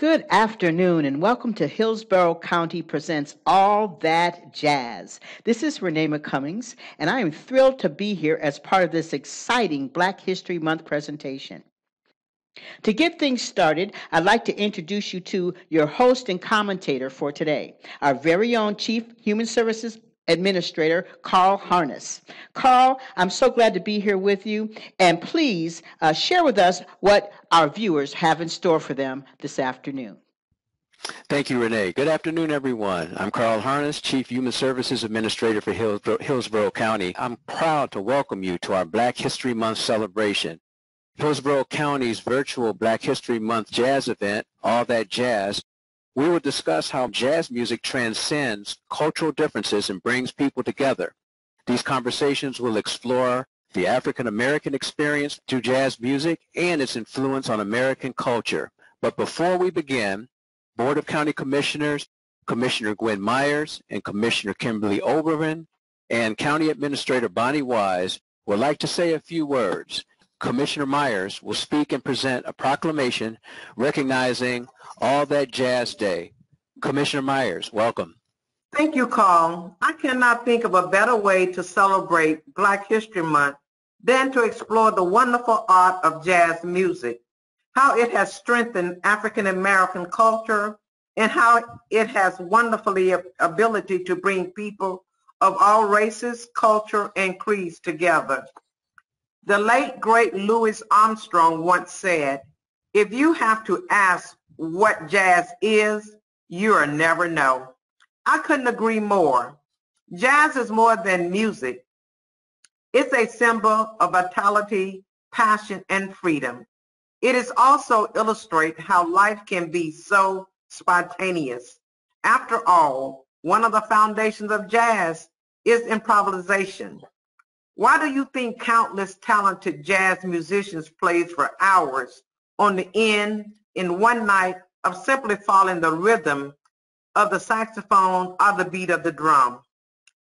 Good afternoon and welcome to Hillsborough County Presents All That Jazz. This is Renee McCummings and I am thrilled to be here as part of this exciting Black History Month presentation. To get things started, I'd like to introduce you to your host and commentator for today, our very own Chief Human Services Administrator Carl Harness. Carl, I'm so glad to be here with you, and please uh, share with us what our viewers have in store for them this afternoon. Thank you, Renee. Good afternoon, everyone. I'm Carl Harness, Chief Human Services Administrator for Hillsborough, Hillsborough County. I'm proud to welcome you to our Black History Month celebration. Hillsborough County's virtual Black History Month jazz event, All That Jazz, we will discuss how jazz music transcends cultural differences and brings people together. These conversations will explore the African American experience through jazz music and its influence on American culture. But before we begin, Board of County Commissioners, Commissioner Gwen Myers and Commissioner Kimberly Overman and County Administrator Bonnie Wise would like to say a few words. Commissioner Myers will speak and present a proclamation recognizing All That Jazz Day. Commissioner Myers, welcome. Thank you, Carl. I cannot think of a better way to celebrate Black History Month than to explore the wonderful art of jazz music, how it has strengthened African American culture, and how it has wonderfully ability to bring people of all races, culture, and creeds together. The late, great Louis Armstrong once said, if you have to ask what jazz is, you'll never know. I couldn't agree more. Jazz is more than music. It's a symbol of vitality, passion, and freedom. It is also illustrate how life can be so spontaneous. After all, one of the foundations of jazz is improvisation. Why do you think countless talented jazz musicians played for hours on the end in one night of simply following the rhythm of the saxophone or the beat of the drum?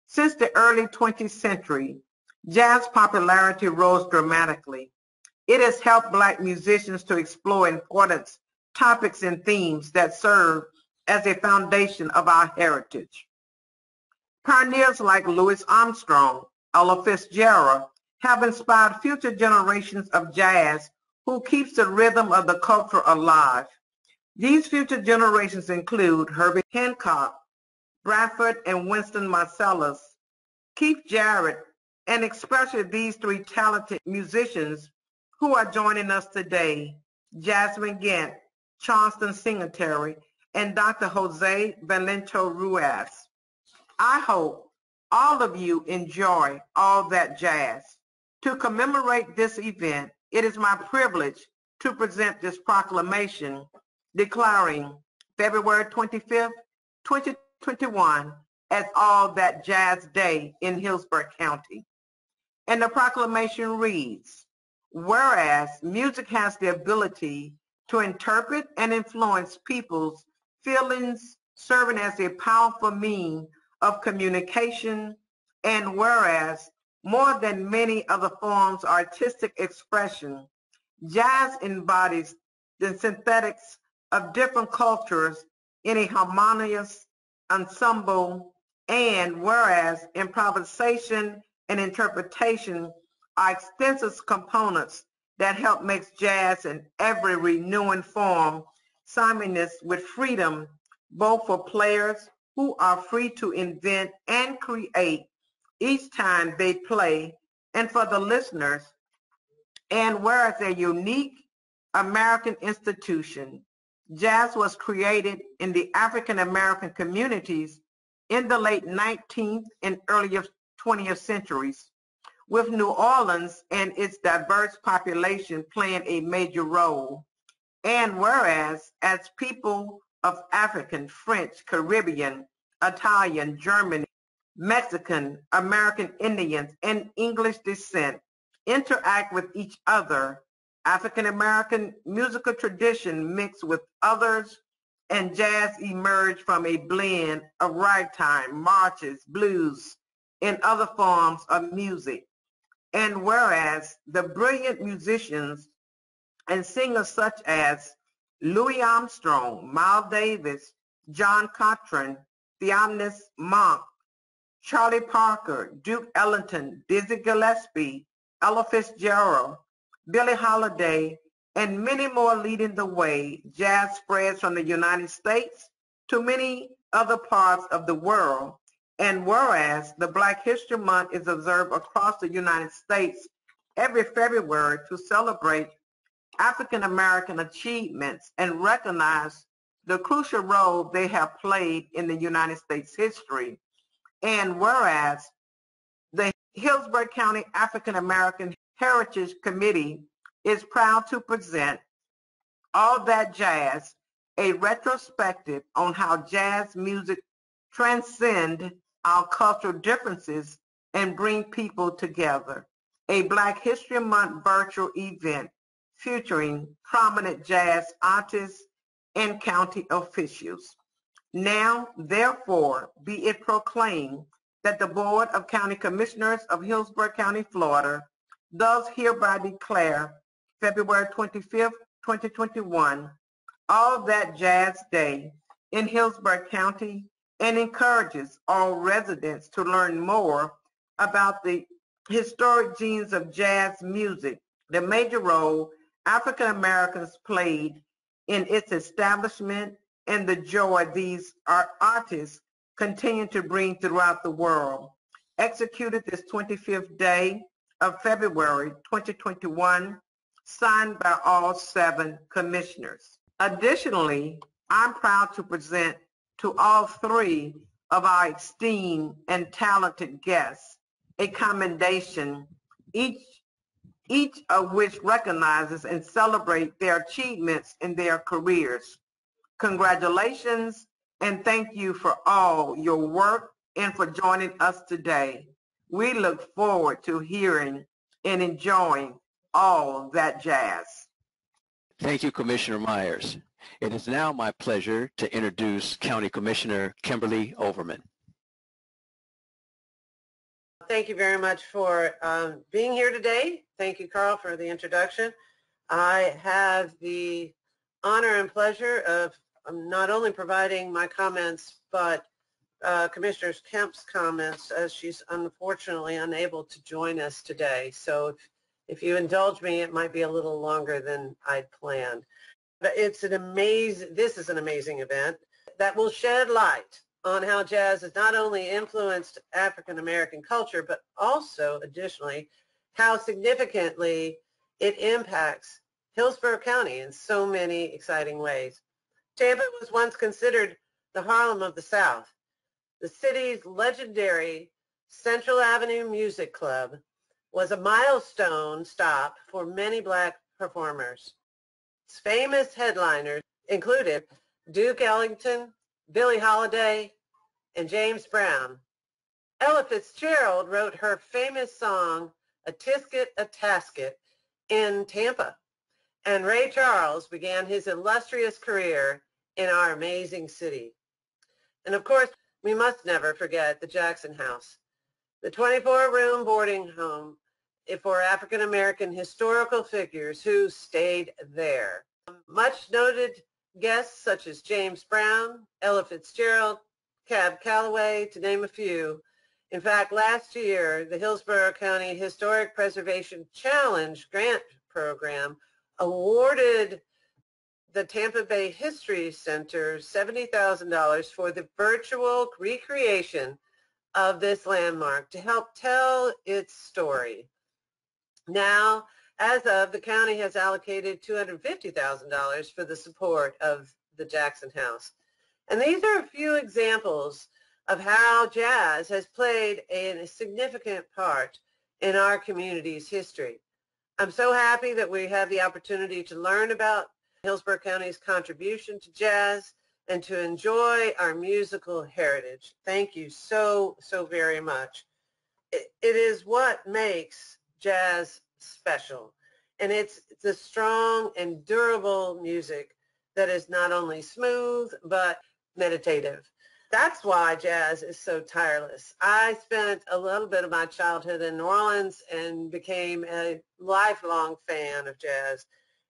Since the early 20th century, jazz popularity rose dramatically. It has helped black musicians to explore important topics and themes that serve as a foundation of our heritage. Pioneers like Louis Armstrong Ella Fitzgerald, have inspired future generations of jazz who keeps the rhythm of the culture alive. These future generations include Herbie Hancock, Branford and Wynton Marsalis, Keith Jarrett, and especially these three talented musicians who are joining us today, Jasmine Gant, Charleston Singletary, and Dr. Jose Valentino Ruiz. I hope all of you enjoy all that jazz. To commemorate this event, it is my privilege to present this proclamation declaring February 25th, 2021 as All That Jazz Day in Hillsborough County. And the proclamation reads, whereas music has the ability to interpret and influence people's feelings, serving as a powerful means of communication, and whereas more than many other forms of artistic expression, jazz embodies the synthetics of different cultures in a harmonious ensemble, and whereas improvisation and interpretation are extensive components that help make jazz in every renewing form simultaneous with freedom both for players who are free to invent and create each time they play and for the listeners. And whereas a unique American institution, jazz was created in the African American communities in the late 19th and early 20th centuries, with New Orleans and its diverse population playing a major role. And whereas as people of African, French, Caribbean, Italian, German, Mexican, American Indians, and English descent interact with each other. African American musical tradition mixed with others and jazz emerged from a blend of ragtime, marches, blues, and other forms of music. And whereas the brilliant musicians and singers such as Louis Armstrong, Miles Davis, John Coltrane, Thelonious Monk, Charlie Parker, Duke Ellington, Dizzy Gillespie, Ella Fitzgerald, Billie Holiday, and many more leading the way, jazz spreads from the United States to many other parts of the world. And whereas the Black History Month is observed across the United States every February to celebrate African American achievements and recognize the crucial role they have played in the United States history. And whereas the Hillsborough County African American Heritage Committee is proud to present All That Jazz, a retrospective on how jazz music transcend our cultural differences and bring people together. A Black History Month virtual event featuring prominent jazz artists and county officials. Now, therefore, be it proclaimed that the Board of County Commissioners of Hillsborough County, Florida, does hereby declare February 25th, 2021, All That Jazz Day in Hillsborough County and encourages all residents to learn more about the historic genes of jazz music, the major role African Americans played in its establishment and the joy these artists continue to bring throughout the world. Executed this 25th day of February 2021, signed by all seven commissioners. Additionally, I'm proud to present to all three of our esteemed and talented guests a commendation, each each of which recognizes and celebrate their achievements in their careers. Congratulations and thank you for all your work and for joining us today. We look forward to hearing and enjoying all that jazz. Thank you, Commissioner Myers. It is now my pleasure to introduce County Commissioner Kimberly Overman. Thank you very much for um, being here today. Thank you, Carl, for the introduction. I have the honor and pleasure of um, not only providing my comments, but uh, Commissioner Kemp's comments as she's unfortunately unable to join us today. So if, if you indulge me, it might be a little longer than I'd planned. But it's an amazing, this is an amazing event that will shed light on how jazz has not only influenced African American culture, but also additionally how significantly it impacts Hillsborough County in so many exciting ways. Tampa was once considered the Harlem of the South. The city's legendary Central Avenue Music Club was a milestone stop for many black performers. Its famous headliners included Duke Ellington, Billie Holiday, and James Brown. Ella Fitzgerald wrote her famous song, A Tisket, a Tasket, in Tampa. And Ray Charles began his illustrious career in our amazing city. And of course, we must never forget the Jackson House, the 24-room boarding home for African American historical figures who stayed there. Much noted guests such as James Brown, Ella Fitzgerald, Cab Calloway, to name a few. In fact, last year, the Hillsborough County Historic Preservation Challenge grant program awarded the Tampa Bay History Center $70,000 for the virtual recreation of this landmark to help tell its story. Now, as of, the county has allocated $250,000 for the support of the Jackson House. And these are a few examples of how jazz has played a significant part in our community's history. I'm so happy that we have the opportunity to learn about Hillsborough County's contribution to jazz and to enjoy our musical heritage. Thank you so, so very much. it, it is what makes jazz special. And it's the strong and durable music that is not only smooth, but meditative. That's why jazz is so tireless. I spent a little bit of my childhood in New Orleans and became a lifelong fan of jazz.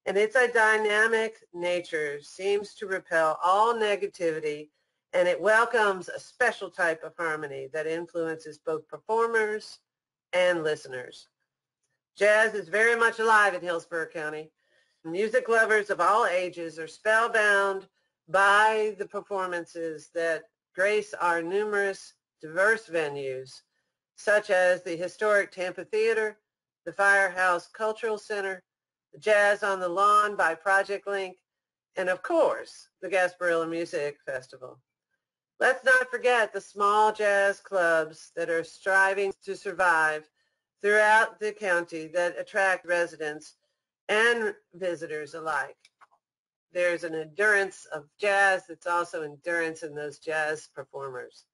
and its a dynamic nature seems to repel all negativity and it welcomes a special type of harmony that influences both performers and listeners. Jazz is very much alive in Hillsborough County. Music lovers of all ages are spellbound by the performances that grace our numerous diverse venues, such as the historic Tampa Theater, the Firehouse Cultural Center, the Jazz on the Lawn by Project Link, and of course, the Gasparilla Music Festival. Let's not forget the small jazz clubs that are striving to survive throughout the county that attract residents and visitors alike. There's an endurance of jazz that's also endurance in those jazz performers.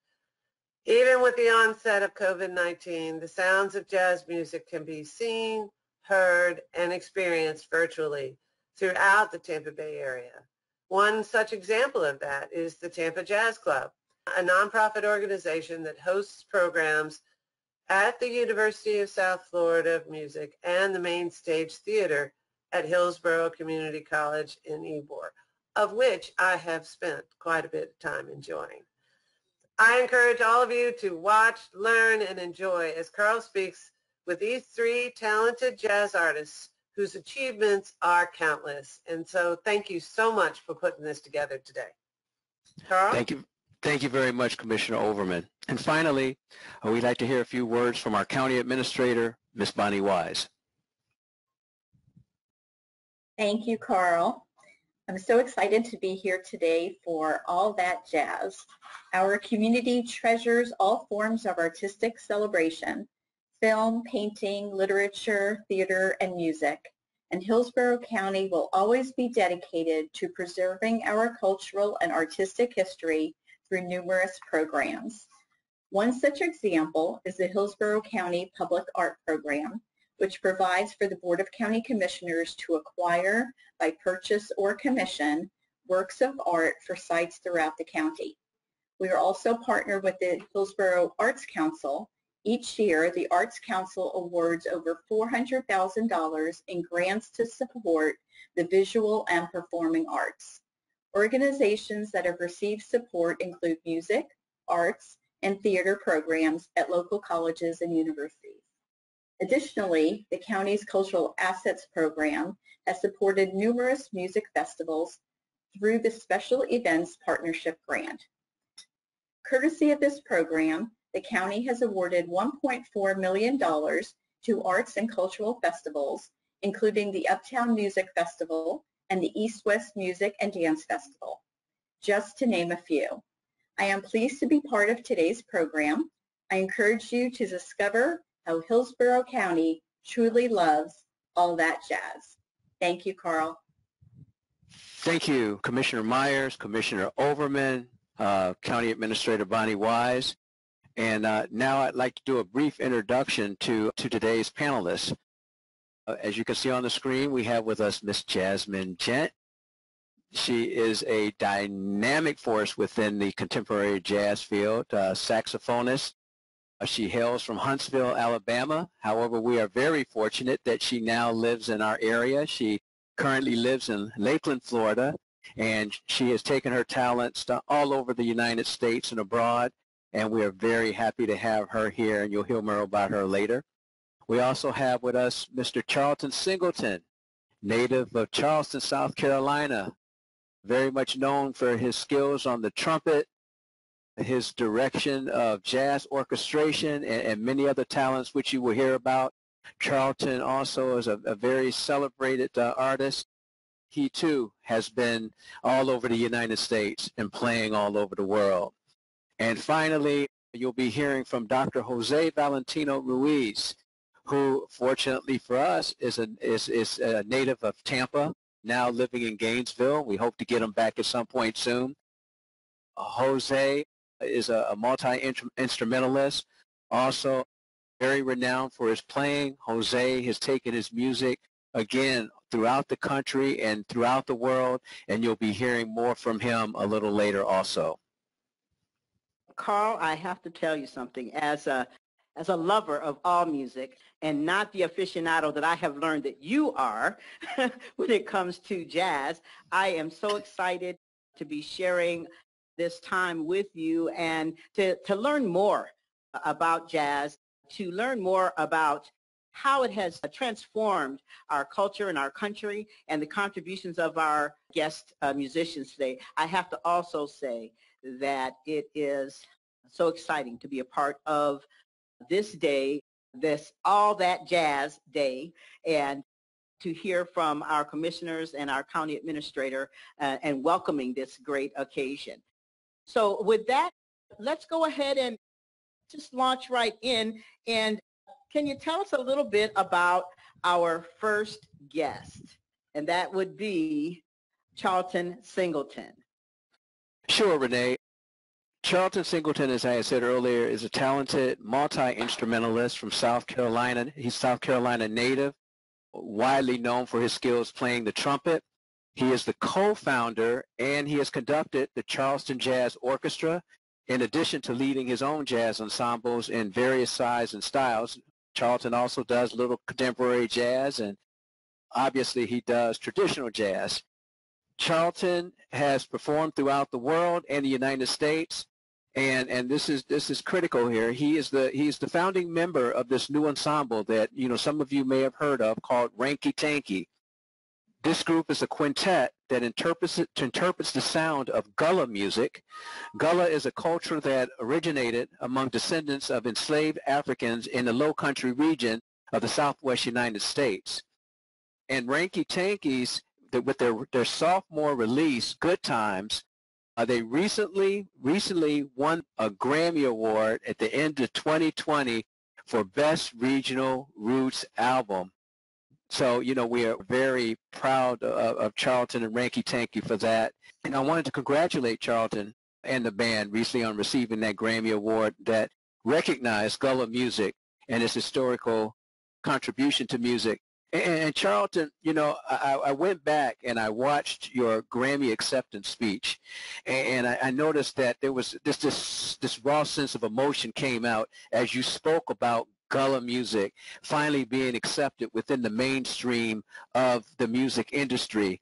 Even with the onset of COVID-19, the sounds of jazz music can be seen, heard, and experienced virtually throughout the Tampa Bay area. One such example of that is the Tampa Jazz Club, a nonprofit organization that hosts programs at the University of South Florida of Music and the Main Stage Theater at Hillsborough Community College in Ybor, of which I have spent quite a bit of time enjoying. I encourage all of you to watch, learn, and enjoy as Carl speaks with these three talented jazz artists whose achievements are countless. And so thank you so much for putting this together today. Carl? Thank you. Thank you very much, Commissioner Overman. And finally, uh, we'd like to hear a few words from our County Administrator, Ms. Bonnie Wise. Thank you, Carl. I'm so excited to be here today for All That Jazz. Our community treasures all forms of artistic celebration, film, painting, literature, theater, and music. And Hillsborough County will always be dedicated to preserving our cultural and artistic history through numerous programs. One such example is the Hillsborough County Public Art Program, which provides for the Board of County Commissioners to acquire by purchase or commission works of art for sites throughout the county. We are also partnered with the Hillsborough Arts Council. Each year, the Arts Council awards over $400,000 in grants to support the visual and performing arts. Organizations that have received support include music, arts, and theater programs at local colleges and universities. Additionally, the county's Cultural Assets Program has supported numerous music festivals through the Special Events Partnership Grant. Courtesy of this program, the county has awarded $1.4 million to arts and cultural festivals, including the Uptown Music Festival and the East-West Music and Dance Festival, just to name a few. I am pleased to be part of today's program. I encourage you to discover how Hillsborough County truly loves all that jazz. Thank you, Carl. Thank you, Commissioner Myers, Commissioner Overman, uh, County Administrator Bonnie Wise. And uh, now I'd like to do a brief introduction to, to today's panelists. Uh, as you can see on the screen, we have with us Ms. Jasmine Ghent. She is a dynamic force within the contemporary jazz field, uh, saxophonist. Uh, she hails from Huntsville, Alabama. However, we are very fortunate that she now lives in our area. She currently lives in Lakeland, Florida, and she has taken her talents all over the United States and abroad, and we are very happy to have her here, and you'll hear more about her later. We also have with us Mr. Charlton Singleton, native of Charleston, South Carolina, very much known for his skills on the trumpet, his direction of jazz orchestration, and, and many other talents which you will hear about. Charlton also is a, a very celebrated uh, artist. He too has been all over the United States and playing all over the world. And finally, you'll be hearing from Dr. Jose Valentino Ruiz who fortunately for us is a, is, is a native of Tampa, now living in Gainesville. We hope to get him back at some point soon. Jose is a, a multi-instrumentalist, also very renowned for his playing. Jose has taken his music again throughout the country and throughout the world, and you'll be hearing more from him a little later also. Carl, I have to tell you something. As a as a lover of all music and not the aficionado that I have learned that you are when it comes to jazz, I am so excited to be sharing this time with you and to, to learn more about jazz, to learn more about how it has transformed our culture and our country and the contributions of our guest uh, musicians today. I have to also say that it is so exciting to be a part of this day, this All That Jazz Day, and to hear from our commissioners and our county administrator uh, and welcoming this great occasion. So with that, let's go ahead and just launch right in. And can you tell us a little bit about our first guest? And that would be Charlton Singleton. Sure, Renee. Charlton Singleton, as I had said earlier, is a talented multi-instrumentalist from South Carolina. He's South Carolina native, widely known for his skills playing the trumpet. He is the co-founder and he has conducted the Charleston Jazz Orchestra in addition to leading his own jazz ensembles in various sizes and styles. Charlton also does little contemporary jazz and obviously he does traditional jazz. Charlton has performed throughout the world and the United States and and this is this is critical here. He is the he's the founding member of this new ensemble that you know some of you may have heard of called Ranky Tanky. This group is a quintet that interprets it, interprets the sound of Gullah music. Gullah is a culture that originated among descendants of enslaved Africans in the Low Country region of the Southwest United States. And Ranky Tankies, with their their sophomore release, Good Times, uh, they recently recently won a Grammy Award at the end of 2020 for Best Regional Roots Album. So, you know, we are very proud of, of Charlton and Ranky Tanky for that. And I wanted to congratulate Charlton and the band recently on receiving that Grammy Award that recognized Gullah music and its historical contribution to music and, and Charlton, you know, I, I, went back and I watched your Grammy acceptance speech, and, and I, I, noticed that there was this this this raw sense of emotion came out as you spoke about Gullah music finally being accepted within the mainstream of the music industry.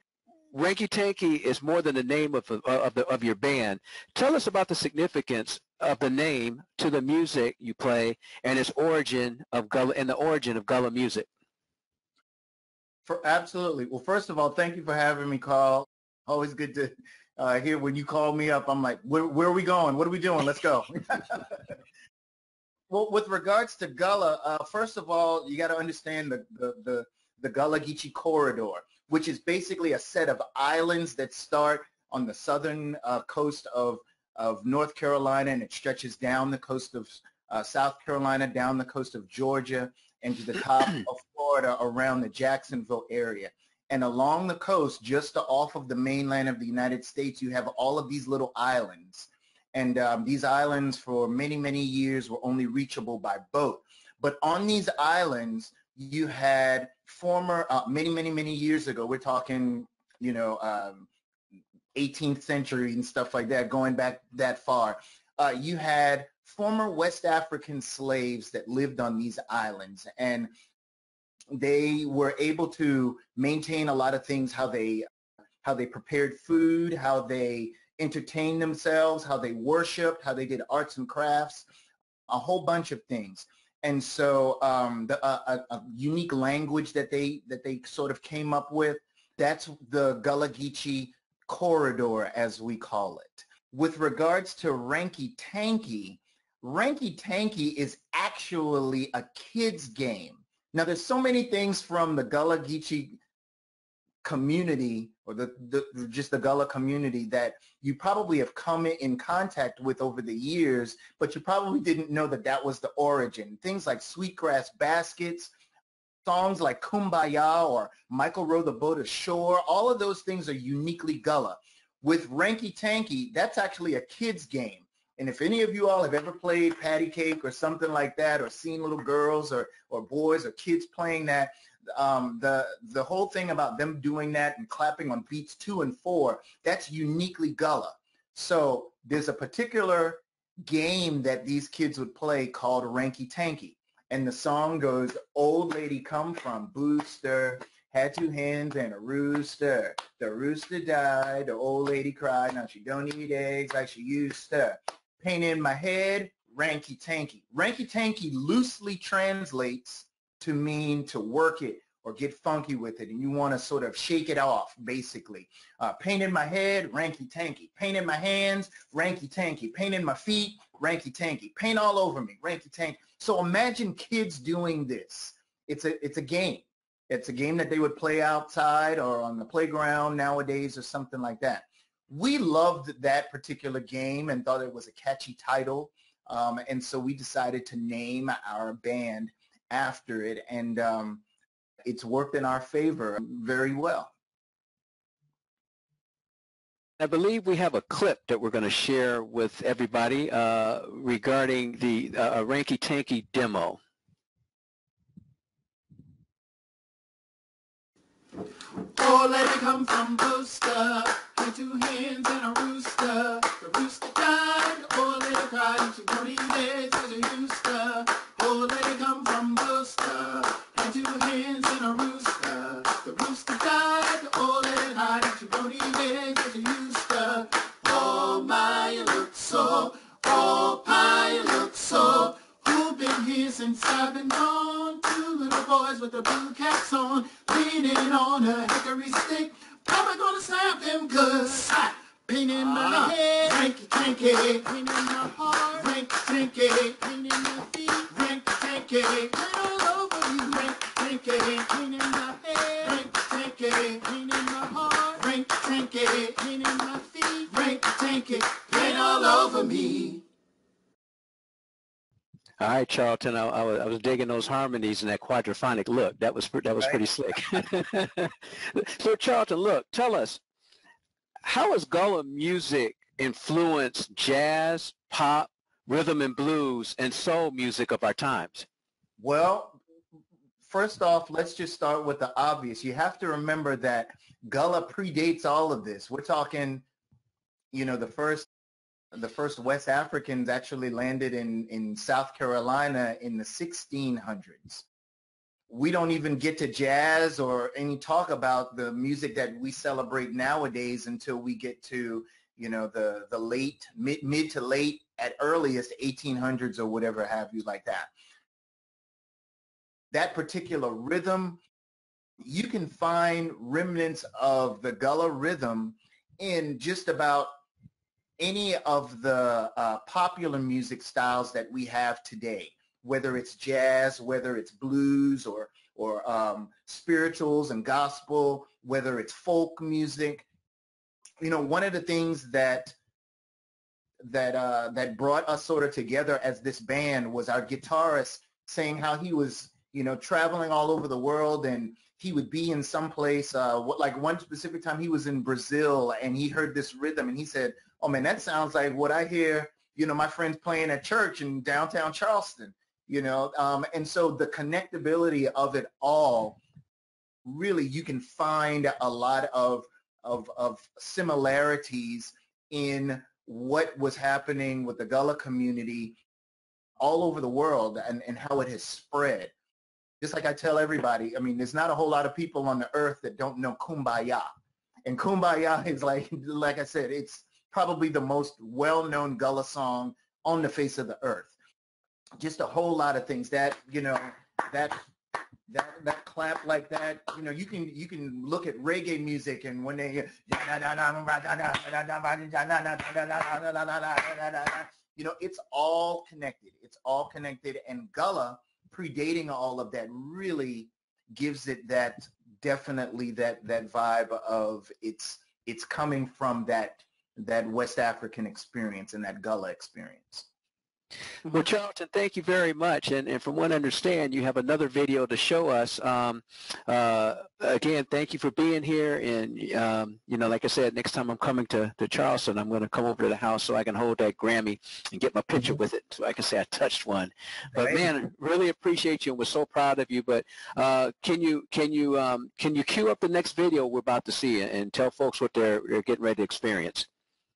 Ranky Tanky is more than the name of of, the, of your band. Tell us about the significance of the name to the music you play and its origin of Gullah and the origin of Gullah music. For absolutely. Well, first of all, thank you for having me, Carl. Always good to uh, hear when you call me up. I'm like, where, where are we going? What are we doing? Let's go. well, with regards to Gullah, uh, first of all, you got to understand the, the, the, the Gullah Geechee corridor, which is basically a set of islands that start on the southern uh, coast of, of North Carolina and it stretches down the coast of uh, South Carolina, down the coast of Georgia, and to the top of Florida around the Jacksonville area. And along the coast, just off of the mainland of the United States, you have all of these little islands. And um, these islands for many, many years were only reachable by boat. But on these islands, you had former, uh, many, many, many years ago, we're talking, you know, um, 18th century and stuff like that, going back that far, uh, you had former West African slaves that lived on these islands. And they were able to maintain a lot of things, how they, how they prepared food, how they entertained themselves, how they worshiped, how they did arts and crafts, a whole bunch of things. And so um, the, uh, a, a, unique language that they that they sort of came up with. That's the Gullah Geechee corridor, as we call it. With regards to Ranky Tanky, Ranky Tanky is actually a kid's game. Now, there's so many things from the Gullah Geechee community or the, the, just the Gullah community that you probably have come in contact with over the years, but you probably didn't know that that was the origin. Things like sweetgrass baskets, songs like Kumbaya or Michael Row the Boat Ashore, all of those things are uniquely Gullah. With Ranky Tanky, that's actually a kid's game. And if any of you all have ever played patty cake or something like that, or seen little girls or, or boys or kids playing that, um, the the whole thing about them doing that and clapping on beats two and four, that's uniquely Gullah. So there's a particular game that these kids would play called Ranky Tanky. And the song goes, old lady come from Booster, had two hens and a rooster. The rooster died, the old lady cried, now she don't eat eggs like she used to. Pain in my head, ranky tanky. Ranky tanky loosely translates to mean to work it or get funky with it and you want to sort of shake it off basically. Uh, pain in my head, ranky tanky. Pain in my hands, ranky tanky. Pain in my feet, ranky tanky. Pain all over me, ranky tanky. So imagine kids doing this. It's a, it's a game. It's a game that they would play outside or on the playground nowadays or something like that. We loved that particular game and thought it was a catchy title. Um, and so we decided to name our band after it. And um, it's worked in our favor very well. I believe we have a clip that we're going to share with everybody uh, regarding the uh, Ranky Tanky demo. Oh, let it come from Booster, had two hens and a rooster. The rooster died, oh, let it cry, and she won't eat eggs as it used to. Oh, let it come from Booster, had two hens and a rooster. The rooster died, oh, let it hide, and she won't eat eggs as it used to. Oh, my, you look so, oh, pie, you look so. Who been here since I've been gone? Two little boys with the blue caps on, leaning on a hickory stick. Papa gonna slap them cause I pain in my uh, head, ranky tanky, pain in my heart, ranky tanky, pain in my feet, ranky tanky, pain all over you, ranky tanky, pain in my head, ranky tanky, pain in my heart, ranky tanky, pain in my feet, ranky tanky, pain all over me. Right, Charlton. I, I, was, I, was, digging those harmonies and that quadraphonic look. That was that was pretty slick. so, Charlton, look, tell us how has Gullah music influenced jazz, pop, rhythm and blues, and soul music of our times? Well, first off, let's just start with the obvious. You have to remember that Gullah predates all of this. We're talking, you know, the first the first West Africans actually landed in, in South Carolina in the 1600s. We don't even get to jazz or any talk about the music that we celebrate nowadays until we get to, you know, the, the late, mid, mid to late, at earliest 1800s or whatever have you like that. That particular rhythm, you can find remnants of the Gullah rhythm in just about any of the uh, popular music styles that we have today, whether it's jazz, whether it's blues or, or um, spirituals and gospel, whether it's folk music. You know, one of the things that that uh, that brought us sort of together as this band was our guitarist saying how he was, you know, traveling all over the world and he would be in some place, uh, like one specific time he was in Brazil and he heard this rhythm and he said, oh man, that sounds like what I hear, you know, my friends playing at church in downtown Charleston, you know, um, and so the connectability of it all, really, you can find a lot of, of, of similarities in what was happening with the Gullah community all over the world and, and how it has spread just like I tell everybody, I mean, there's not a whole lot of people on the earth that don't know Kumbaya. And Kumbaya is like, like I said, it's probably the most well-known Gullah song on the face of the earth. Just a whole lot of things that, you know, that that that clap like that, you know, you can you can look at reggae music and when they you know, it's all connected. It's all connected and Gullah predating all of that really gives it that definitely that that vibe of it's it's coming from that that West African experience and that Gullah experience. Well, Charlton, thank you very much. And, and from what I understand, you have another video to show us. Um, uh, again, thank you for being here. And, um, you know, like I said, next time I'm coming to, to Charleston, I'm going to come over to the house so I can hold that Grammy and get my picture mm-hmm. with it so I can say I touched one. But, man, really appreciate you and we're so proud of you. But uh, can you can you, um, can you cue up the next video we're about to see and, and tell folks what they're, they're getting ready to experience?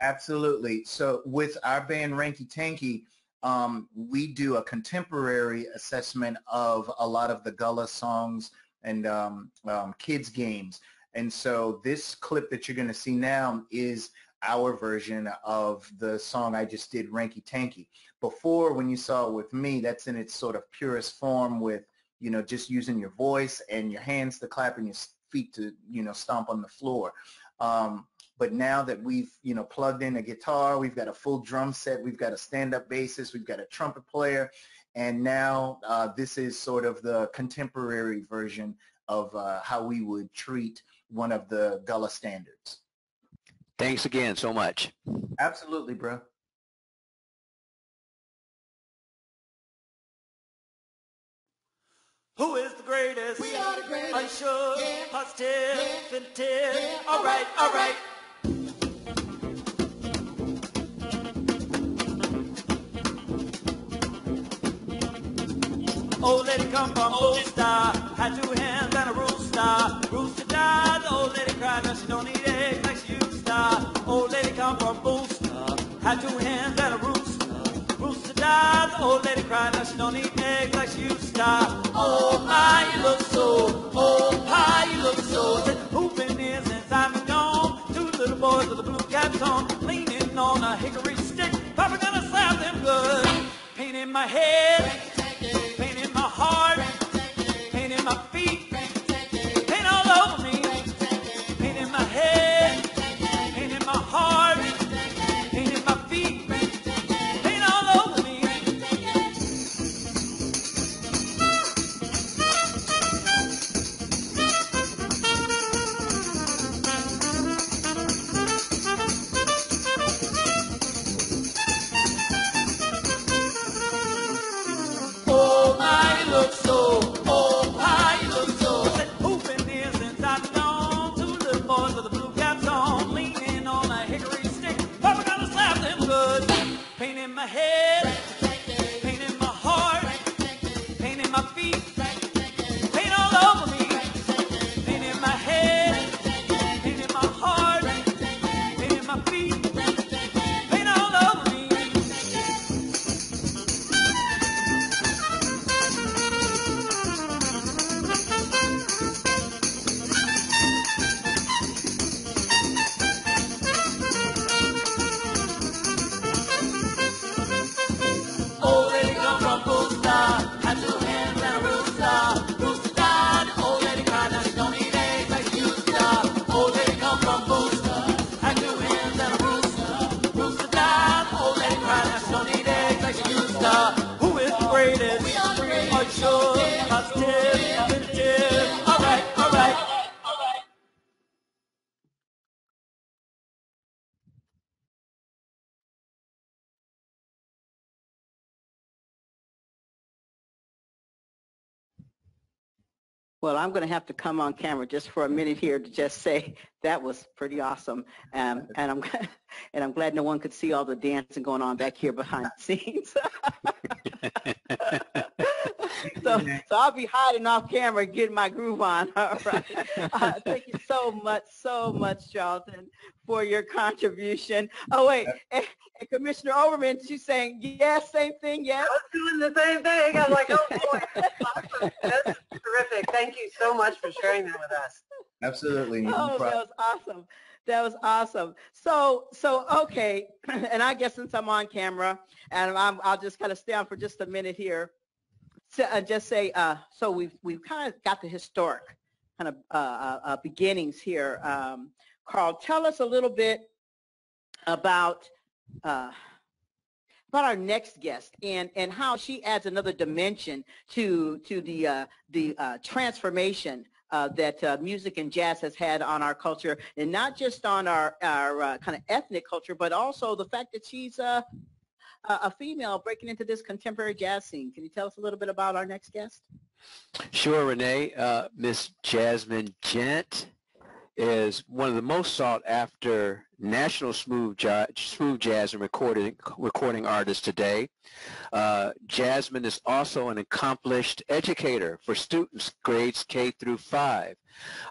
Absolutely. So with our band Ranky Tanky, um, we do a contemporary assessment of a lot of the Gullah songs and um, um, kids games. And so this clip that you're going to see now is our version of the song I just did, Ranky Tanky. Before, when you saw it with me, that's in its sort of purest form with, you know, just using your voice and your hands to clap and your feet to, you know, stomp on the floor. Um, but now that we've, you know, plugged in a guitar, we've got a full drum set, we've got a stand-up bassist, we've got a trumpet player, and now uh, this is sort of the contemporary version of uh, how we would treat one of the Gullah standards. Thanks again so much. Absolutely, bro. Who is the greatest? We are the greatest. Unsure, Yeah. positive, Yeah. definitive. Yeah. All right, all right. Oh, old lady come from Booster, had two hands and a rooster. Rooster died, the old lady cried, now she don't eat eggs like she used to. Old lady come from Booster, had two hands and a rooster. Rooster died, the old lady cried, now she don't eat eggs like she used to. Oh my, you look so, oh pie, you look so. Who been here since I've been gone? Two little boys with the blue caps on, leaning on a hickory stick. Papa gonna slap them good. Pain in my head, Well, I'm going to have to come on camera just for a minute here to just say that was pretty awesome, um, and I'm and I'm glad no one could see all the dancing going on back here behind the scenes. so, so I'll be hiding off camera, getting my groove on. All right. Uh, thank you so much, so much, Jonathan, for your contribution. Oh wait, and, and Commissioner Overman, she's saying yes, same thing, yes. I was doing the same thing. I was like, oh boy, that's awesome. That's terrific. Thank you so much for sharing that with us. Absolutely. no Oh, that was awesome. That was awesome. So, so okay, and I guess since I'm on camera, and I'm, I'll just kind of stay on for just a minute here. So, uh, just say, uh, so we've we've kind of got the historic kind of uh, uh, uh, beginnings here. Um, Carl, tell us a little bit about uh, about our next guest and and how she adds another dimension to to the the transformation uh, that uh, music and jazz has had on our culture, and not just on our our uh, kind of ethnic culture, but also the fact that she's a female breaking into this contemporary jazz scene. Can you tell us a little bit about our next guest? Sure, Renee. Uh, Miss Jasmine Ghent is one of the most sought after national smooth, ja- smooth jazz and recording, recording artists today. Uh, Jasmine is also an accomplished educator for students grades K through 5.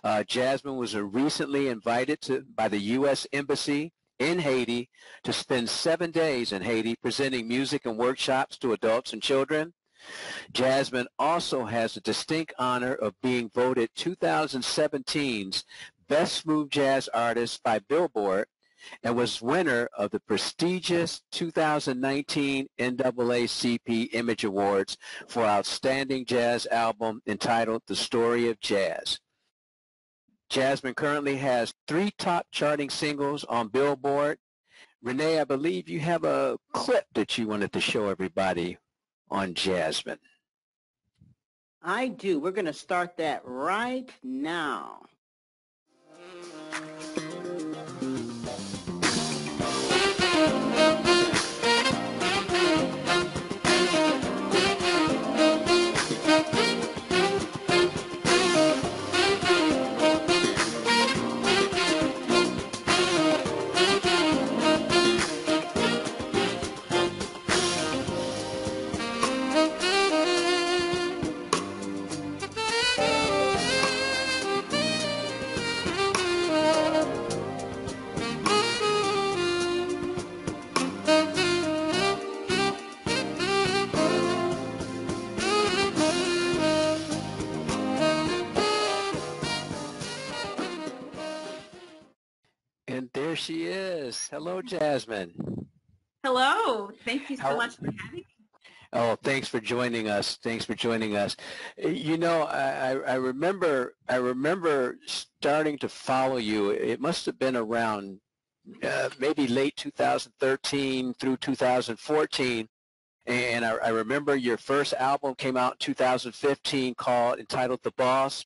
Uh, Jasmine was recently invited to, by the U.S. Embassy in Haiti to spend seven days in Haiti presenting music and workshops to adults and children. Jazmin also has the distinct honor of being voted 2017's Best Smooth Jazz Artist by Billboard and was winner of the prestigious 2019 NAACP Image Awards for Outstanding Jazz Album entitled The Story of Jazz. Jazmin currently has three top charting singles on Billboard. Renee, I believe you have a clip that you wanted to show everybody on Jazmin. I do. We're going to start that right now. Hello, Jazmin. Hello. Thank you so How- much for having me. Oh, thanks for joining us. Thanks for joining us. Uh, You know, I, I I remember I remember starting to follow you. It must have been around uh, maybe late 2013 through 2014. And I, I remember your first album came out in 2015 called entitled The Boss.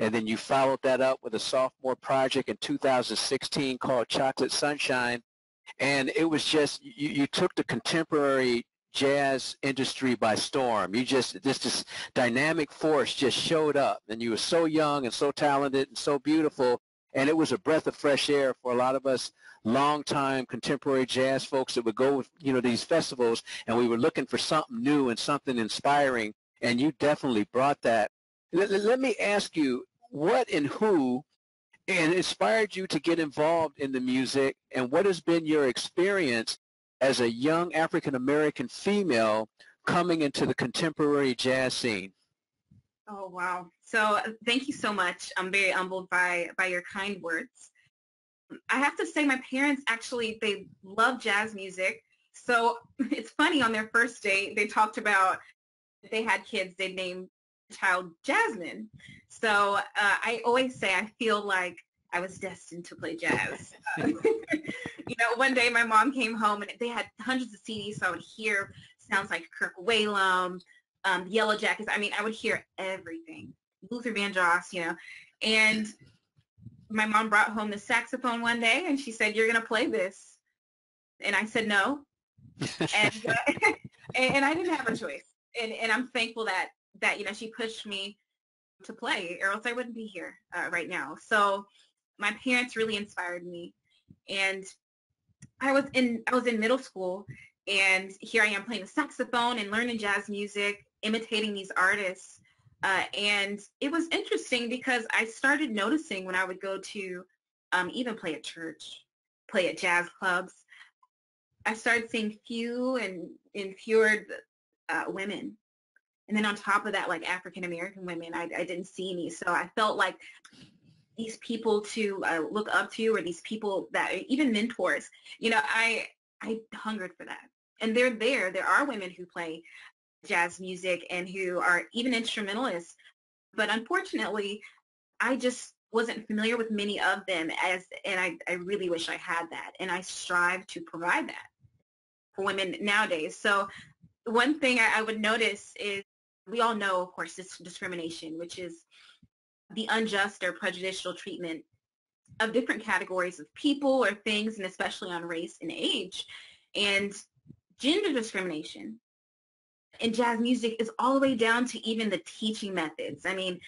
And then you followed that up with a sophomore project in 2016 called Chocolate Sunshine. And it was just, you, you took the contemporary jazz industry by storm. You just, this, this dynamic force just showed up. And you were so young and so talented and so beautiful. And it was a breath of fresh air for a lot of us longtime contemporary jazz folks that would go with, you know, these festivals and we were looking for something new and something inspiring. And you definitely brought that. Let, let- let me ask you, what and who and inspired you to get involved in the music and what has been your experience as a young African American female coming into the contemporary jazz scene? Oh wow. So thank you so much. I'm very humbled by by your kind words. I have to say my parents actually they love jazz music. So it's funny on their first date they talked about they had kids they'd name the child Jazmin. So uh, I always say I feel like I was destined to play jazz. Uh, you know, one day my mom came home and they had hundreds of CDs, so I would hear sounds like Kirk Whalum, um, Yellowjackets. I mean, I would hear everything. Luther Vandross, you know. And my mom brought home the saxophone one day and she said, you're going to play this. And I said, no. And, uh, and, and I didn't have a choice. And, and I'm thankful that, that, you know, she pushed me to play or else I wouldn't be here uh, right now. So my parents really inspired me. And I was in, I was in middle school and here I am playing the saxophone and learning jazz music, imitating these artists. Uh, and it was interesting because I started noticing when I would go to um, even play at church, play at jazz clubs, I started seeing few and, and fewer uh, women. And then on top of that, like African American women, I, I didn't see any. So I felt like these people to uh, look up to or these people that even mentors, you know, I, I hungered for that. And they're there. There are women who play jazz music and who are even instrumentalists. But unfortunately, I just wasn't familiar with many of them as and I, I really wish I had that. And I strive to provide that for women nowadays. So one thing I, I would notice is we all know, of course, this discrimination, which is the unjust or prejudicial treatment of different categories of people or things, and especially on race and age. And gender discrimination in jazz music is all the way down to even the teaching methods. I mean,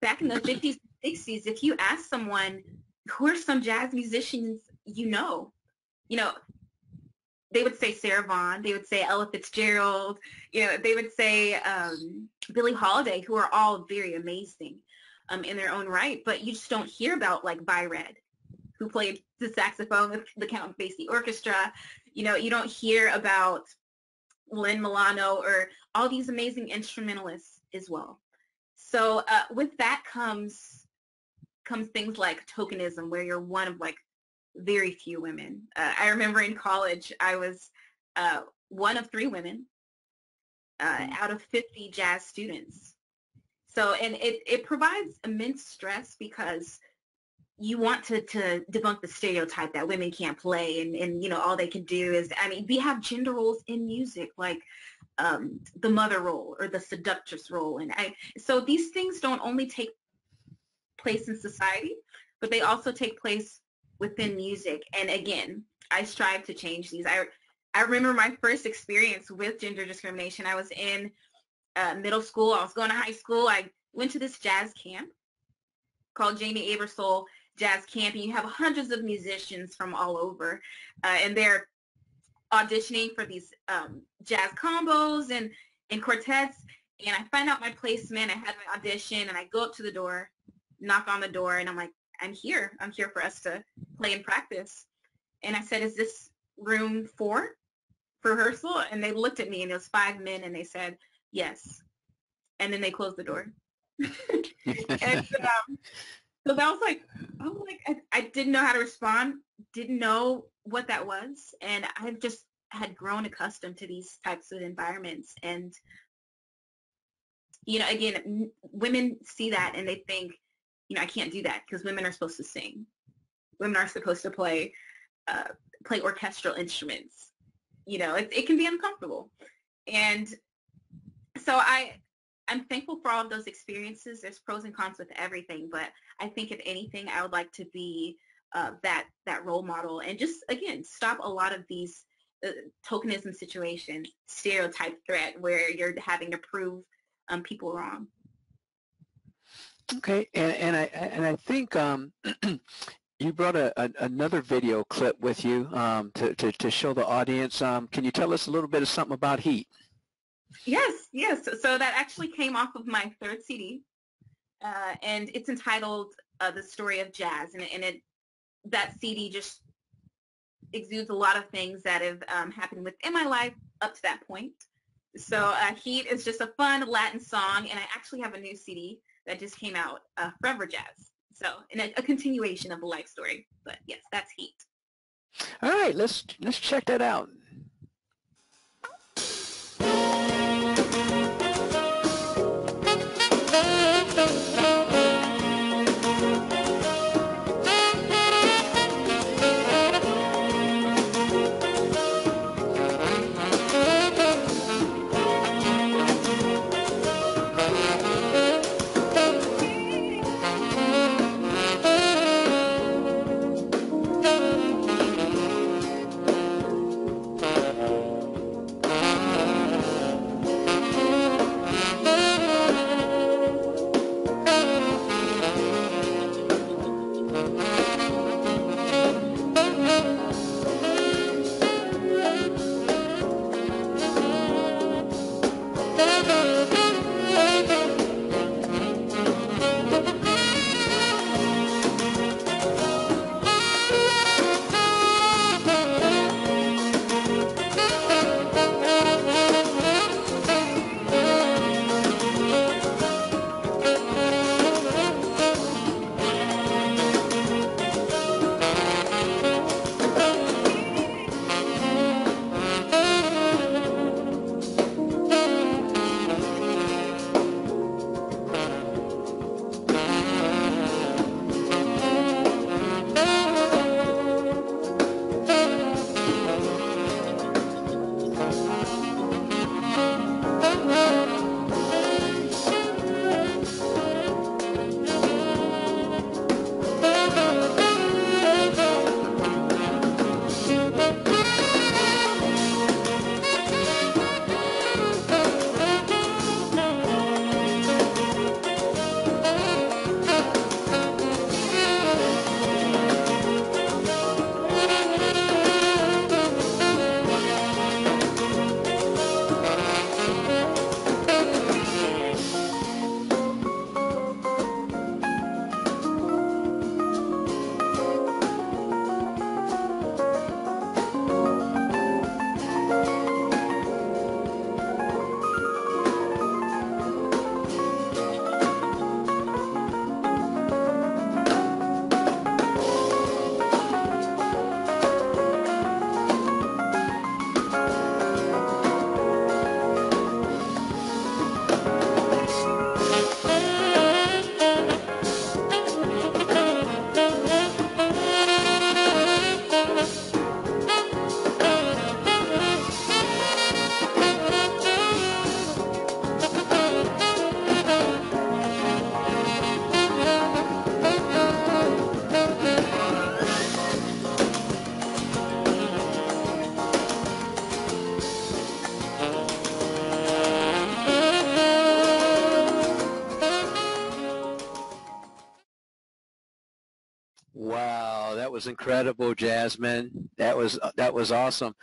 back in the 50s and 60s, if you ask someone, who are some jazz musicians you know? You know, they would say Sarah Vaughan, they would say Ella Fitzgerald, you know, they would say um, Billie Holiday, who are all very amazing um, in their own right, but you just don't hear about like Vi Redd. who played the saxophone with the Count Basie Orchestra. You know, you don't hear about Lynn Milano or all these amazing instrumentalists as well. So uh, with that comes comes things like tokenism, where you're one of like very few women. Uh, I remember in college, I was uh, one of three women uh, out of 50 jazz students. So, and it, it provides immense stress because you want to, to debunk the stereotype that women can't play and, and, you know, all they can do is, I mean, we have gender roles in music, like um, the mother role or the seductress role. And I, so these things don't only take place in society, but they also take place within music. And again, I strive to change these. I, I remember my first experience with gender discrimination. I was in uh, middle school. I was going to high school. I went to this jazz camp called Jamey Aebersold Jazz Camp. And you have hundreds of musicians from all over. Uh, and they're auditioning for these um, jazz combos and, and quartets. And I find out my placement. I had my audition and I go up to the door, knock on the door, and I'm like, I'm here. I'm here for us to play and practice. And I said, is this room four for rehearsal? And they looked at me and it was five men and they said, yes. And then they closed the door. and um, so that was like, oh, like I, I didn't know how to respond, didn't know what that was. And I just had grown accustomed to these types of environments. And, you know, again, women see that and they think, you know, I can't do that because women are supposed to sing. Women are supposed to play uh, play orchestral instruments. You know, it, it can be uncomfortable. And so I I'm thankful for all of those experiences. There's pros and cons with everything, but I think if anything, I would like to be uh, that that role model and just again stop a lot of these uh, tokenism situations, stereotype threat where you're having to prove um, people wrong. Okay, and, and I and I think um, you brought a, a, another video clip with you um, to, to, to show the audience. Um, can you tell us a little bit of something about Heat? Yes, yes. So that actually came off of my third CD, uh, and it's entitled uh, "The Story of Jazz," and, and it that CD just exudes a lot of things that have um, happened within my life up to that point. So uh, Heat is just a fun Latin song, and I actually have a new CD that just came out, uh, Forever Jazz. So, in a, a continuation of the life story. But yes, that's Heat. All right, let's let's check that out. Was incredible, Jazmin. That was that was awesome.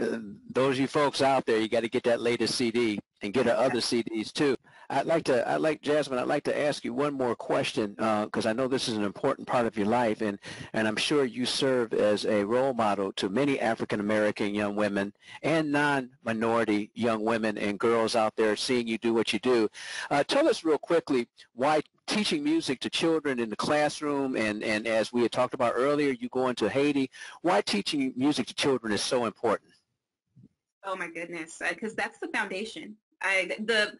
Uh, those of you folks out there, you got to get that latest CD and get other CDs too. I'd like to, I'd like Jazmin, I'd like to ask you one more question because uh, I know this is an important part of your life, and and I'm sure you serve as a role model to many African American young women and non-minority young women and girls out there seeing you do what you do. Uh, tell us real quickly why teaching music to children in the classroom and and as we had talked about earlier, you going to Haiti. Why teaching music to children is so important? Oh my goodness, because that's the foundation. I, the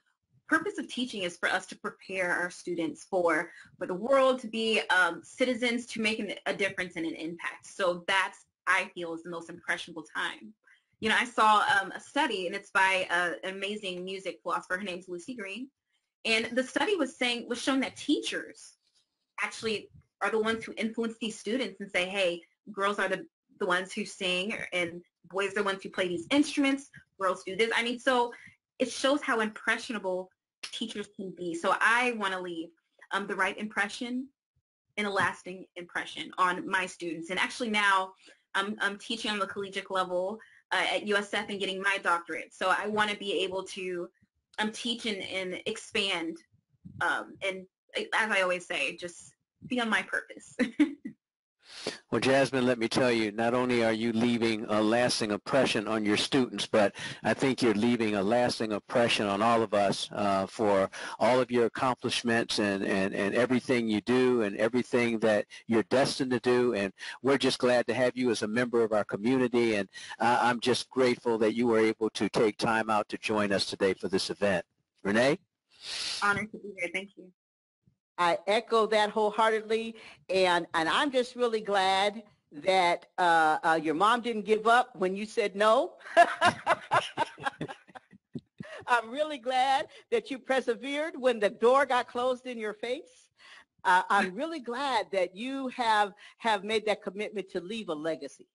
purpose of teaching is for us to prepare our students for for the world to be um, citizens to make an, a difference and an impact. So that's I feel is the most impressionable time. You know, I saw um, a study, and it's by uh, an amazing music philosopher. Her name's Lucy Green, and the study was saying was showing that teachers actually are the ones who influence these students and say, hey, girls are the the ones who sing and boys are the ones who play these instruments. Girls do this. I mean, so it shows how impressionable teachers can be. So I want to leave um, the right impression and a lasting impression on my students. And actually now I'm, I'm teaching on the collegiate level uh, at USF and getting my doctorate. So I want to be able to um, teach and, and expand um, and as I always say, just be on my purpose. Well, Jazmin, let me tell you, not only are you leaving a lasting impression on your students, but I think you're leaving a lasting impression on all of us uh, for all of your accomplishments and, and, and everything you do and everything that you're destined to do. And we're just glad to have you as a member of our community. And I'm just grateful that you were able to take time out to join us today for this event. Renee? Honored to be here. Thank you. I echo that wholeheartedly, and and I'm just really glad that uh, uh, your mom didn't give up when you said no. I'm really glad that you persevered when the door got closed in your face. Uh, I'm really glad that you have have made that commitment to leave a legacy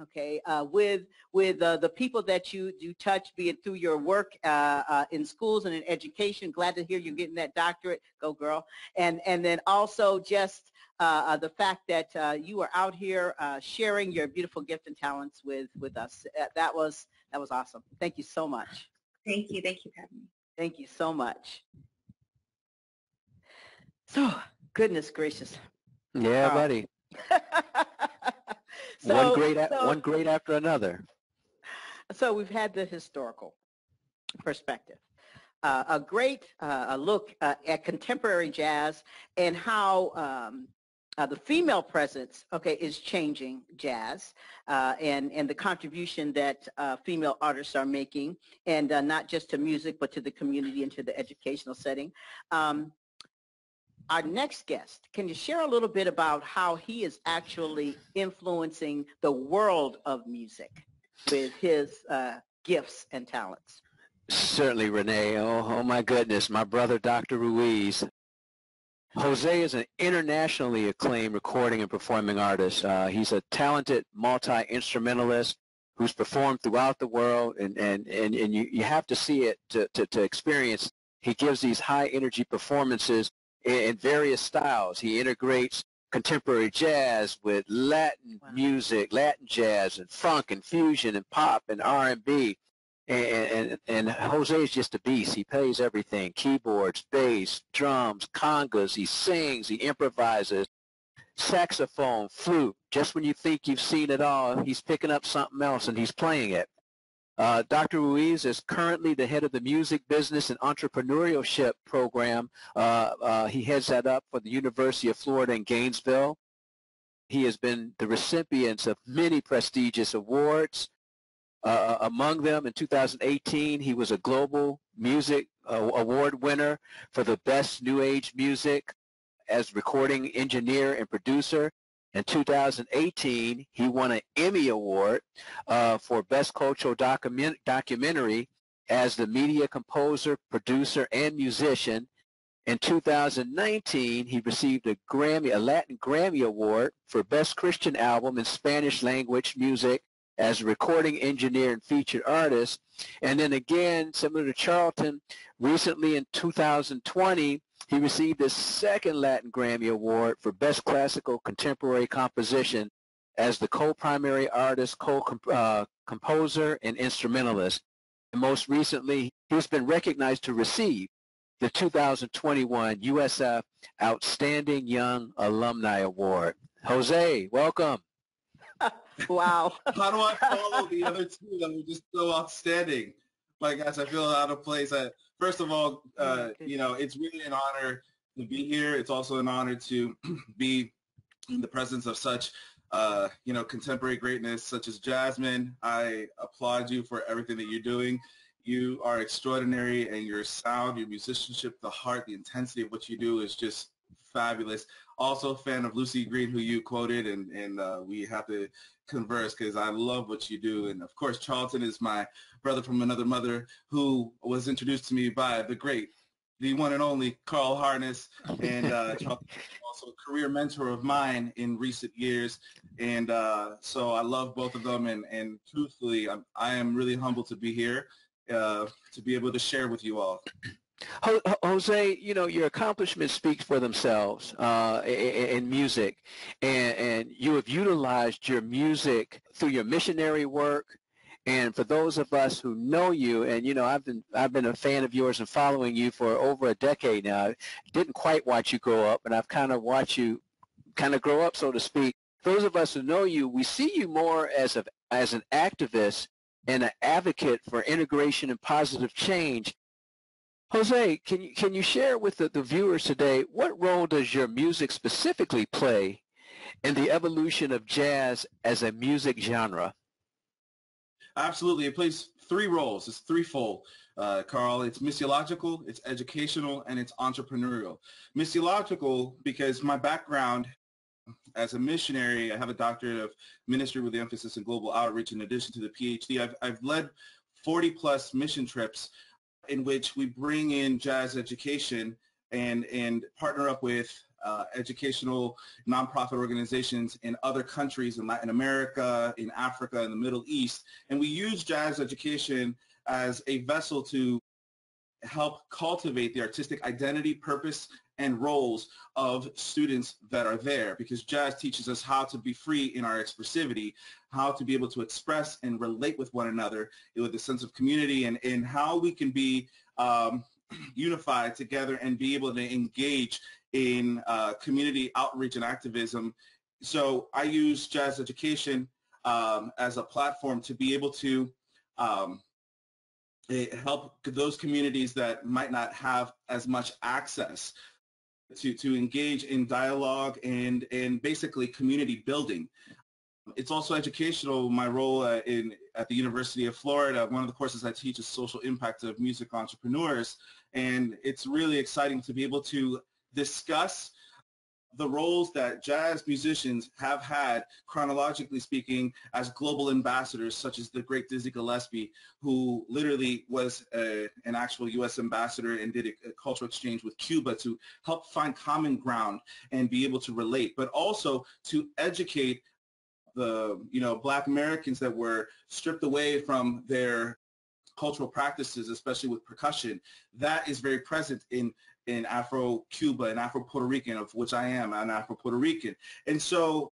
okay, uh, with with uh, the people that you you touch, be it through your work uh, uh in schools and in education. Glad to hear you're getting that doctorate. Go girl! And and then also just uh, uh, the fact that you are out here sharing your beautiful gift and talents with with us. that was that was awesome. Thank you so much. Thank you. Thank you for having me. Thank you so much. So, goodness gracious. Yeah, buddy. So, one great, so, one great after another. So we've had the historical perspective. Uh, a great uh, look uh, at contemporary jazz and how um, uh, the female presence, okay, is changing jazz uh, and, and the contribution that uh, female artists are making, and not just to music, but to the community and to the educational setting. Um, our next guest, can you share a little bit about how he is actually influencing the world of music with his uh, gifts and talents? Certainly, Renee. Oh, oh my goodness, my brother, Dr. Ruiz. Jose is an internationally acclaimed recording and performing artist. Uh, he's a talented multi-instrumentalist who's performed throughout the world, and, and, and, and you, you have to see it to, to, to experience. He gives these high-energy performances in, various styles. He integrates contemporary jazz with Latin wow. music, Latin jazz, and funk, and fusion, and pop, and R&B. And, and, and Jose is just a beast. He plays everything, keyboards, bass, drums, congas. He sings, he improvises, saxophone, flute. Just when you think you've seen it all, he's picking up something else and he's playing it. Uh, Dr. Ruiz is currently the head of the music business and entrepreneurship program. Uh, uh, he heads that up for the University of Florida in Gainesville. He has been the recipient of many prestigious awards. Uh, among them, in 2018, he was a Global Music Award winner for the Best New Age Music as recording engineer and producer. In 2018, he won an Emmy Award uh, for Best Cultural document Documentary as the media composer, producer, and musician. In 2019, he received a Grammy, a Latin Grammy Award for Best Christian Album in Spanish language music as a recording engineer and featured artist. And then again, similar to Charlton, recently in 2020, He received his second Latin Grammy Award for Best Classical Contemporary Composition as the co-primary artist, co-composer, uh, and instrumentalist. And most recently, he's been recognized to receive the 2021 USF Outstanding Young Alumni Award. Jose, welcome. wow. How do I follow the other two that were just so outstanding? My gosh, I feel out of place. I, first of all, uh, you know, it's really an honor to be here. It's also an honor to be in the presence of such, uh, you know, contemporary greatness such as Jazmin. I applaud you for everything that you're doing. You are extraordinary and your sound, your musicianship, the heart, the intensity of what you do is just fabulous. Also a fan of Lucy Green, who you quoted, and, and uh, we have to converse because I love what you do. And of course, Charlton is my brother from another mother who was introduced to me by the great, the one and only Carl Harness, and uh, also a career mentor of mine in recent years. And uh, so I love both of them. And, and truthfully, I'm, I am really humbled to be here uh, to be able to share with you all. Jose, you know your accomplishments speak for themselves uh, in, music, and, and you have utilized your music through your missionary work. And for those of us who know you, and you know, I've been I've been a fan of yours and following you for over a decade now. I didn't quite watch you grow up, but I've kind of watched you kind of grow up, so to speak. Those of us who know you, we see you more as a as an activist and an advocate for integration and positive change. Jose, can you, can you share with the, the viewers today what role does your music specifically play in the evolution of jazz as a music genre? Absolutely. It plays three roles. It's threefold, uh, Carl. It's missiological, it's educational, and it's entrepreneurial. Missiological because my background as a missionary, I have a doctorate of ministry with emphasis in global outreach in addition to the PhD. I've, I've led 40 plus mission trips in which we bring in jazz education and, and partner up with uh, educational nonprofit organizations in other countries in Latin America, in Africa, in the Middle East. And we use jazz education as a vessel to help cultivate the artistic identity, purpose, and roles of students that are there because jazz teaches us how to be free in our expressivity, how to be able to express and relate with one another with a sense of community and, and how we can be um, unified together and be able to engage in uh, community outreach and activism. So I use jazz education um, as a platform to be able to um, help those communities that might not have as much access to, to engage in dialogue and, and basically community building. It's also educational. My role uh, in, at the University of Florida, one of the courses I teach is social impact of music entrepreneurs. And it's really exciting to be able to discuss the roles that jazz musicians have had, chronologically speaking, as global ambassadors, such as the great Dizzy Gillespie, who literally was a, an actual U.S. ambassador and did a, a, cultural exchange with Cuba to help find common ground and be able to relate, but also to educate the, you know, black Americans that were stripped away from their cultural practices, especially with percussion, that is very present in in Afro-Cuba and Afro-Puerto Rican, of which I am, an Afro-Puerto Rican. And so,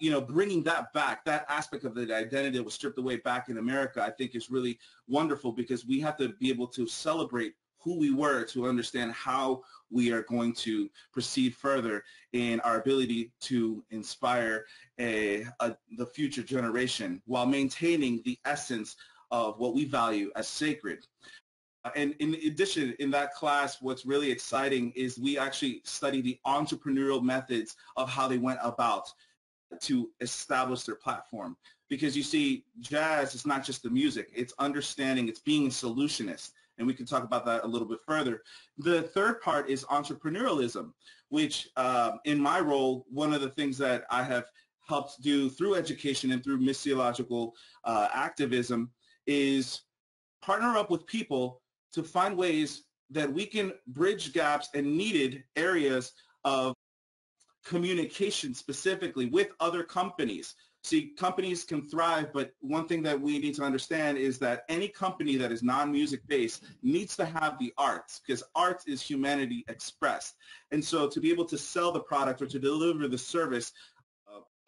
you know, bringing that back, that aspect of the identity that was stripped away back in America, I think is really wonderful because we have to be able to celebrate who we were to understand how we are going to proceed further in our ability to inspire a, a, the future generation while maintaining the essence of what we value as sacred. And in addition, in that class, what's really exciting is we actually study the entrepreneurial methods of how they went about to establish their platform. Because you see, jazz is not just the music, it's understanding, it's being a solutionist. And we can talk about that a little bit further. The third part is entrepreneurialism, which uh, in my role, one of the things that I have helped do through education and through missiological uh, activism is partner up with people to find ways that we can bridge gaps and needed areas of communication specifically with other companies See, companies can thrive, but one thing that we need to understand is that any company that is non-music based needs to have the arts because arts is humanity expressed. And so to be able to sell the product or to deliver the service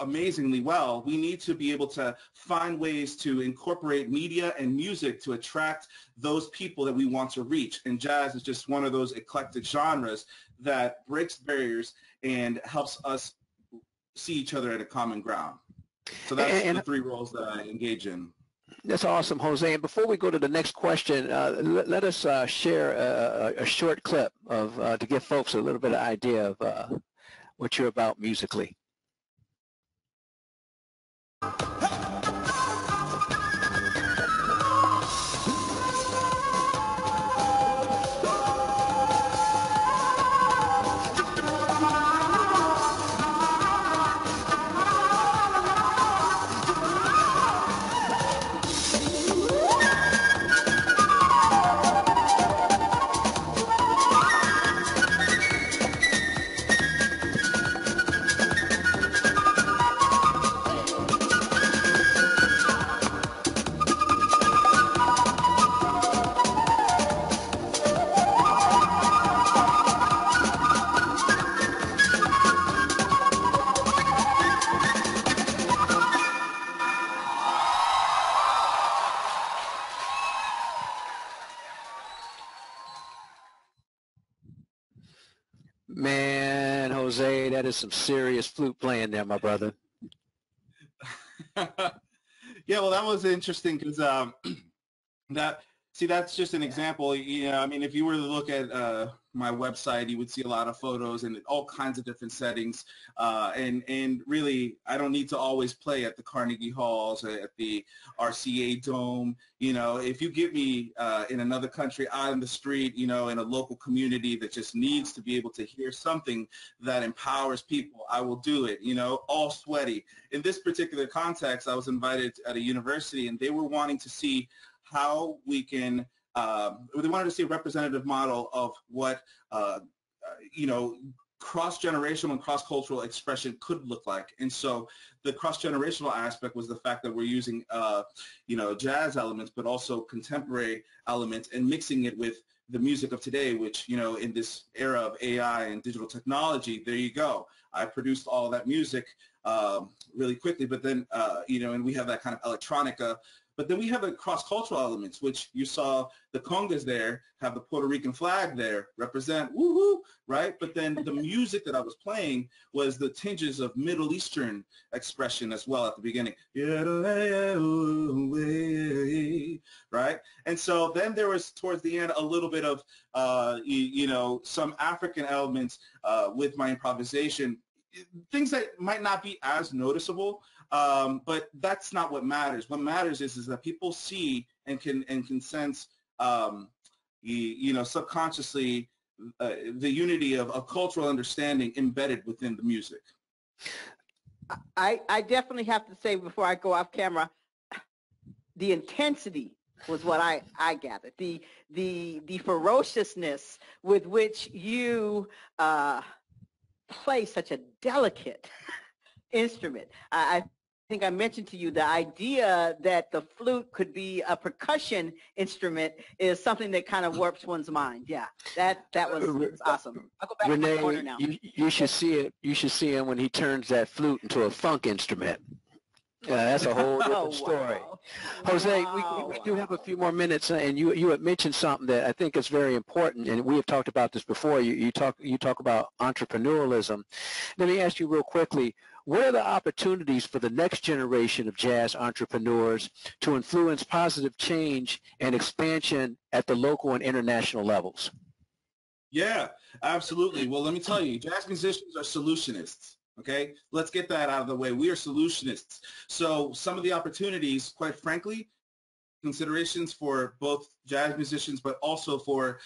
amazingly well, we need to be able to find ways to incorporate media and music to attract those people that we want to reach. And jazz is just one of those eclectic genres that breaks barriers and helps us see each other at a common ground. So that's And- the three roles that I engage in. That's awesome, Jose. And before we go to the next question, uh, let, let us uh, share a, a a short clip of uh, to give folks a little bit of idea of uh, what you're about musically. Some serious flute playing there, my brother. yeah, well, that was interesting because um, that see that's just an example. You know, I mean, if you were to look at uh, my website, you would see a lot of photos and all kinds of different settings. Uh, and and really, I don't need to always play at the Carnegie Halls or at the RCA Dome. You know, if you get me uh, in another country, out in the street, you know, in a local community that just needs to be able to hear something that empowers people, I will do it. You know, all sweaty. In this particular context, I was invited at a university, and they were wanting to see how we can, they wanted to see a representative model of what, uh, you know, cross-generational and cross-cultural expression could look like. And so the cross-generational aspect was the fact that we're using, uh, you know, jazz elements, but also contemporary elements and mixing it with the music of today, which, you know, in this era of AI and digital technology, there you go. I produced all that music um, really quickly, but then, uh, you know, and we have that kind of electronica but then we have the cross-cultural elements, which you saw the congas there, have the Puerto Rican flag there, represent woohoo, right? But then the music that I was playing was the tinges of Middle Eastern expression as well at the beginning, right? And so then there was towards the end a little bit of, uh, you, you know, some African elements uh, with my improvisation, things that might not be as noticeable, um, but that's not what matters. What matters is, is that people see and can and can sense, um, you, you know, subconsciously uh, the unity of, of cultural understanding embedded within the music. I, I definitely have to say before I go off camera, the intensity was what I, I gathered. The the the ferociousness with which you uh, play such a delicate instrument. I, I think I mentioned to you the idea that the flute could be a percussion instrument is something that kind of mm. warps one's mind. Yeah, that that was, was awesome. I'll go back to my corner Renee, now. you, you should see it. You should see him when he turns that flute into a funk instrument. Yeah, that's a whole oh, different Oh, story. wow. Jose, we, we, we do have a few more minutes, and you you had mentioned something that I think is very important, and we have talked about this before. You you talk you talk about entrepreneurialism. Let me ask you real quickly: What are the opportunities for the next generation of jazz entrepreneurs to influence positive change and expansion at the local and international levels? Yeah, absolutely. Well, let me tell you, jazz musicians are solutionists. Okay, let's get that out of the way. We are solutionists. So some of the opportunities, quite frankly, considerations for both jazz musicians, but also for,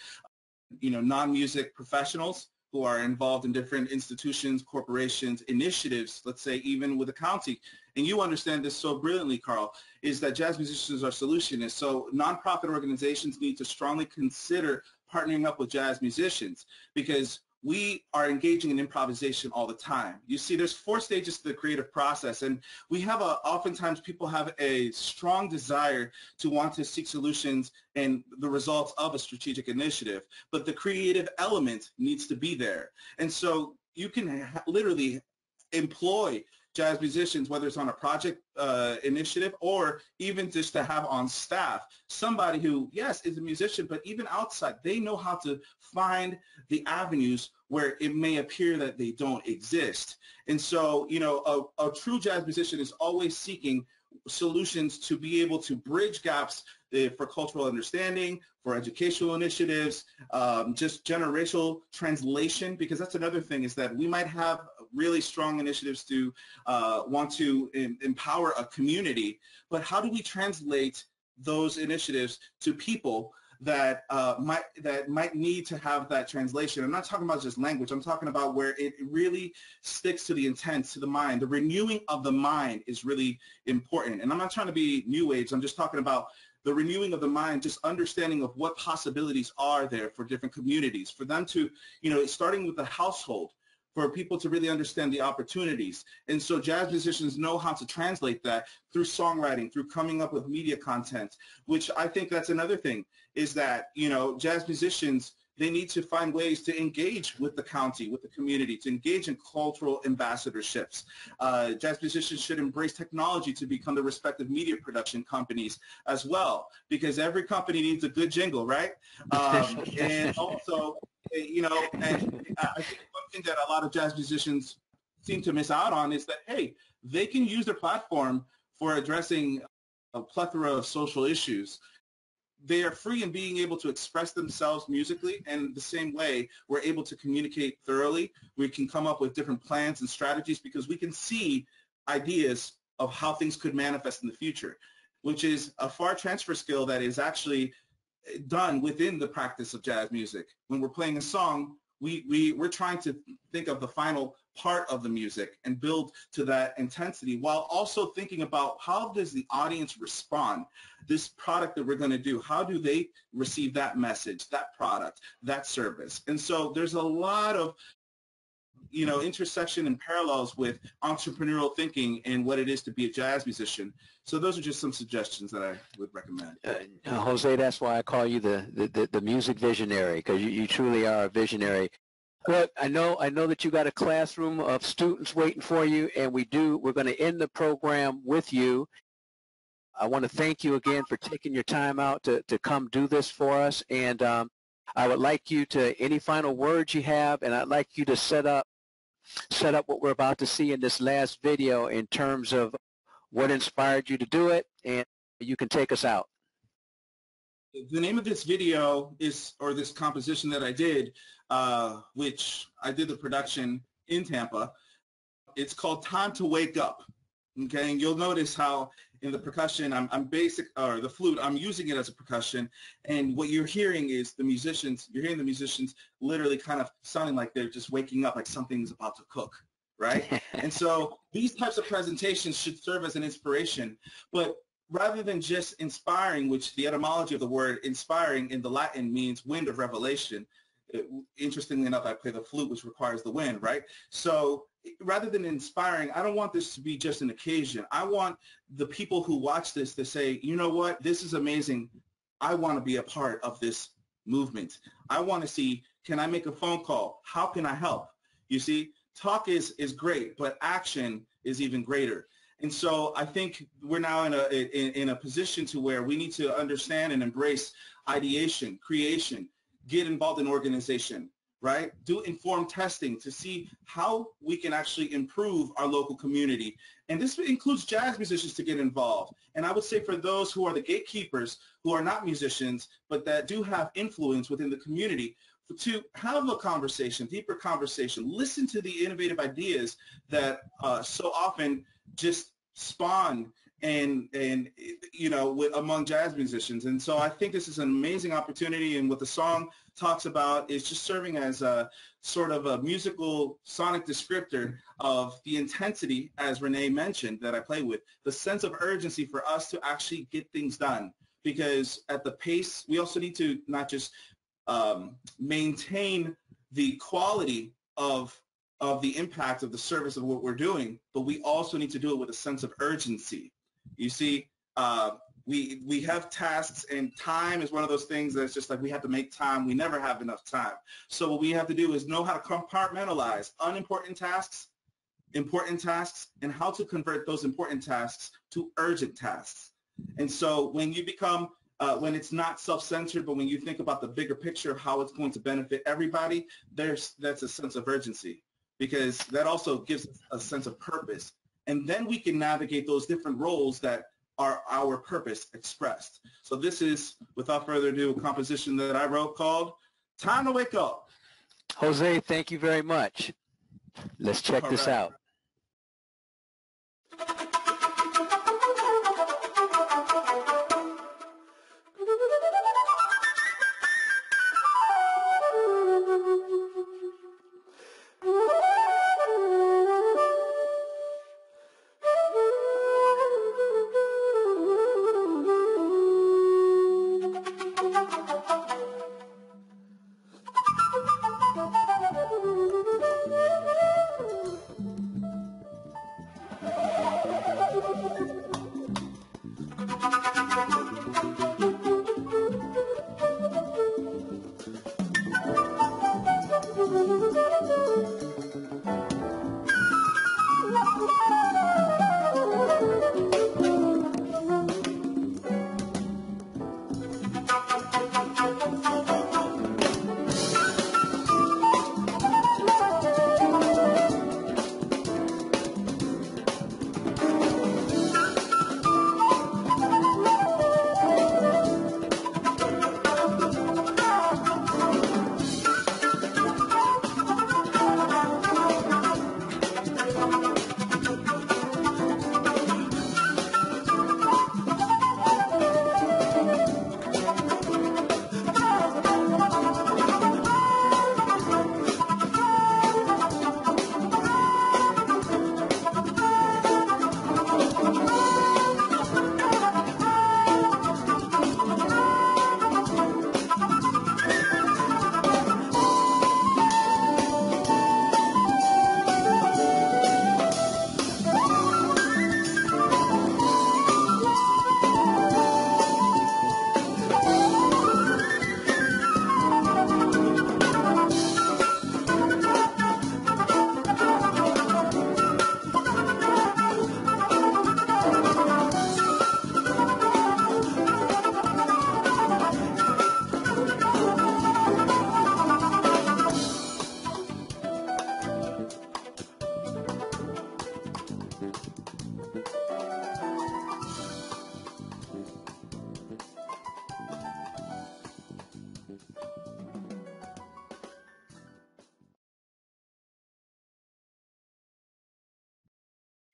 you know, non-music professionals who are involved in different institutions, corporations, initiatives, let's say even with the county. And you understand this so brilliantly, Carl, is that jazz musicians are solutionists. So nonprofit organizations need to strongly consider partnering up with jazz musicians because we are engaging in improvisation all the time. You see, there's four stages to the creative process, and we have a, oftentimes people have a strong desire to want to seek solutions and the results of a strategic initiative, but the creative element needs to be there. And so you can literally employ jazz musicians, whether it's on a project uh, initiative or even just to have on staff somebody who, yes, is a musician, but even outside, they know how to find the avenues where it may appear that they don't exist. And so, you know, a, a true jazz musician is always seeking solutions to be able to bridge gaps uh, for cultural understanding, for educational initiatives, um, just generational translation, because that's another thing is that we might have really strong initiatives to uh, want to em empower a community, but how do we translate those initiatives to people that uh, might that might need to have that translation. I'm not talking about just language. I'm talking about where it really sticks to the intent, to the mind. The renewing of the mind is really important. And I'm not trying to be new age. I'm just talking about the renewing of the mind, just understanding of what possibilities are there for different communities, for them to, you know, starting with the household, for people to really understand the opportunities. And so jazz musicians know how to translate that through songwriting, through coming up with media content, which I think that's another thing is that, you know, jazz musicians, they need to find ways to engage with the county, with the community, to engage in cultural ambassadorships. Uh, jazz musicians should embrace technology to become the respective media production companies as well, because every company needs a good jingle, right? Um, and also, you know, and I think one thing that a lot of jazz musicians seem to miss out on is that, hey, they can use their platform for addressing a plethora of social issues they are free in being able to express themselves musically and the same way we're able to communicate thoroughly. We can come up with different plans and strategies because we can see ideas of how things could manifest in the future which is a far transfer skill that is actually done within the practice of jazz music. When we're playing a song we, we, we're trying to think of the final part of the music and build to that intensity while also thinking about how does the audience respond? This product that we're going to do how do they receive that message that product that service? And so there's a lot of you know intersection and parallels with entrepreneurial thinking and what it is to be a jazz musician so those are just some suggestions that i would recommend uh, jose that's why i call you the the, the music visionary because you, you truly are a visionary Look, I know I know that you got a classroom of students waiting for you, and we do. We're going to end the program with you. I want to thank you again for taking your time out to, to come do this for us. And um, I would like you to any final words you have, and I'd like you to set up set up what we're about to see in this last video in terms of what inspired you to do it, and you can take us out the name of this video is, or this composition that I did, uh, which I did the production in Tampa. It's called Time to Wake Up. Okay, and you'll notice how in the percussion, I'm, I'm basic, or the flute, I'm using it as a percussion, and what you're hearing is the musicians, you're hearing the musicians literally kind of sounding like they're just waking up, like something's about to cook, right? and so these types of presentations should serve as an inspiration, but rather than just inspiring, which the etymology of the word inspiring in the Latin means wind of revelation. It, interestingly enough, I play the flute, which requires the wind, right? So rather than inspiring, I don't want this to be just an occasion. I want the people who watch this to say, you know what, this is amazing. I want to be a part of this movement. I want to see, can I make a phone call? How can I help? You see, talk is, is great, but action is even greater. And so I think we're now in a, in, in, a position to where we need to understand and embrace ideation, creation, get involved in organization, right? Do informed testing to see how we can actually improve our local community. And this includes jazz musicians to get involved. And I would say for those who are the gatekeepers, who are not musicians, but that do have influence within the community, to have a conversation, deeper conversation, listen to the innovative ideas that uh, so often just spawn and and you know with, among jazz musicians and so i think this is an amazing opportunity and what the song talks about is just serving as a sort of a musical sonic descriptor of the intensity as renee mentioned that i play with the sense of urgency for us to actually get things done because at the pace we also need to not just um, maintain the quality of of the impact of the service of what we're doing, but we also need to do it with a sense of urgency. You see, uh, we we have tasks and time is one of those things that's just like we have to make time. We never have enough time. So what we have to do is know how to compartmentalize unimportant tasks, important tasks, and how to convert those important tasks to urgent tasks. And so when you become uh, when it's not self-centered, but when you think about the bigger picture of how it's going to benefit everybody, there's that's a sense of urgency because that also gives a sense of purpose. And then we can navigate those different roles that are our purpose expressed. So this is, without further ado, a composition that I wrote called Time to Wake Up. Jose, thank you very much. Let's check All this right. out.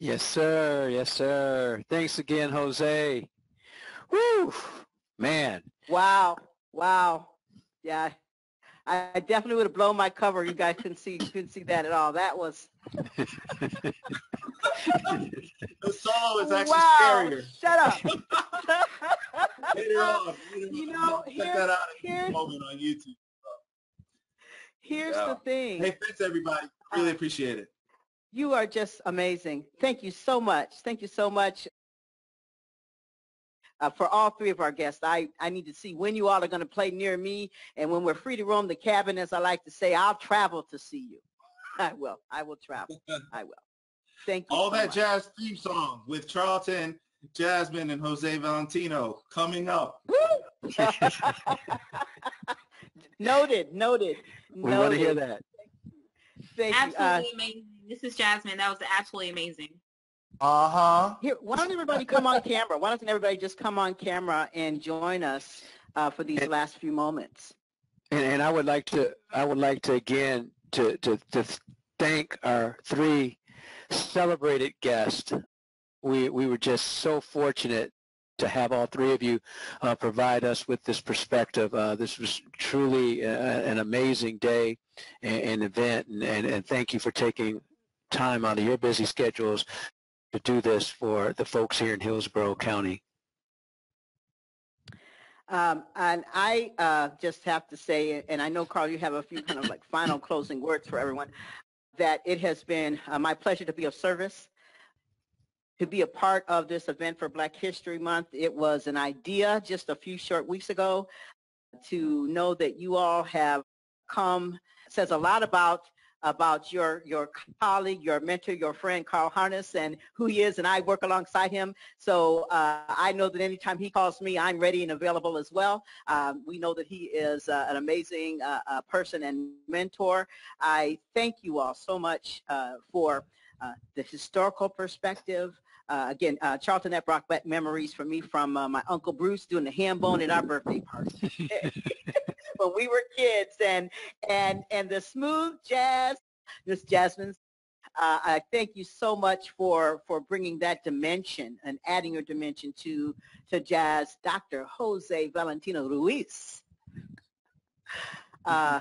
Yes, sir. Yes, sir. Thanks again, Jose. Woo, man. Wow. Wow. Yeah. I I definitely would have blown my cover. You guys couldn't see couldn't see that at all. That was The solo is actually wow. scarier. Shut up. Later on, You know, check here's- that out here's- moment on YouTube. Here's Yeah. the thing. Hey, thanks everybody. Really appreciate it. You are just amazing. Thank you so much. Thank you so much uh, for all three of our guests. I, I need to see when you all are going to play near me. And when we're free to roam the cabin, as I like to say, I'll travel to see you. I will. I will travel. I will. Thank you. All so that much. jazz theme song with Charlton, Jazmin, and Jose Valentino coming up. noted. Noted. We want to hear that. Thank you. Uh, Absolutely amazing. This is Jazmin. That was absolutely amazing. Uh-huh. Here, why don't everybody come on camera? Why doesn't everybody just come on camera and join us uh, for these And- last few moments? And, and I would like to, I would like to again to, to, to thank our three celebrated guests. We, we were just so fortunate to have all three of you uh, provide us with this perspective. Uh, this was truly uh, an amazing day and, and event, and, and, and thank you for taking time out of your busy schedules to do this for the folks here in Hillsborough County. Um, and I uh, just have to say, and I know, Carl, you have a few kind of like final closing words for everyone, that it has been uh, my pleasure to be of service, to be a part of this event for Black History Month. It was an idea just a few short weeks ago to know that you all have come says a lot about about your your colleague, your mentor, your friend Carl Harness and who he is, and I work alongside him. So uh, I know that anytime he calls me, I'm ready and available as well. Um, we know that he is uh, an amazing uh, uh person and mentor. I thank you all so much uh, for uh, the historical perspective. Again, Charlton that brought back memories for me from my Uncle Bruce doing the ham bone at our birthday party. when we were kids and and and the smooth jazz miss Jazmin uh, I thank you so much for for bringing that dimension and adding your dimension to to jazz Dr. Jose Valentino Ruiz uh,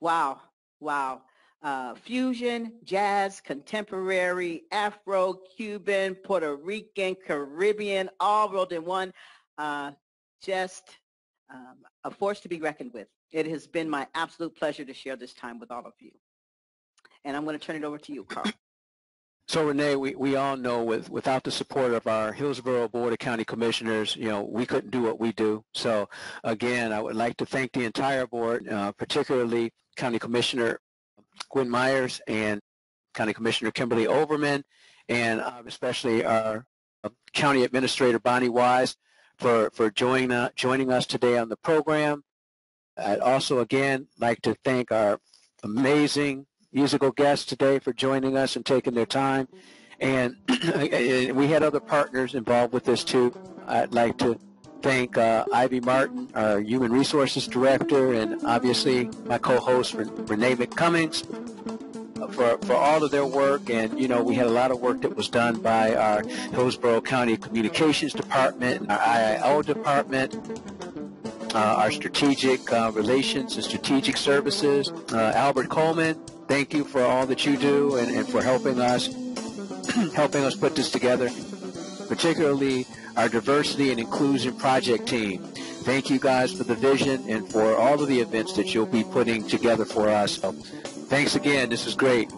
wow wow uh, fusion, jazz, contemporary, Afro, Cuban, Puerto Rican, Caribbean, all rolled in one. Uh, just um, a force to be reckoned with. It has been my absolute pleasure to share this time with all of you. And I'm going to turn it over to you, Carl. So Renee, we, we all know with, without the support of our Hillsborough Board of County Commissioners, you know, we couldn't do what we do. So again, I would like to thank the entire board, uh, particularly County Commissioner Gwen Myers and County Commissioner Kimberly Overman, and uh, especially our uh, County Administrator Bonnie Wise for, for joining, uh, joining us today on the program. I'd also, again, like to thank our amazing musical guests today for joining us and taking their time. And we had other partners involved with this too. I'd like to thank uh, Ivy Martin, our Human Resources Director, and obviously my co-host Renee McCummings for, for all of their work. And, you know, we had a lot of work that was done by our Hillsborough County Communications Department, our IIO department, uh, our strategic uh, relations and strategic services. Uh, Albert Coleman, thank you for all that you do and, and for helping us helping us put this together, particularly our diversity and inclusion project team. Thank you guys for the vision and for all of the events that you'll be putting together for us. So Thanks again. This is great.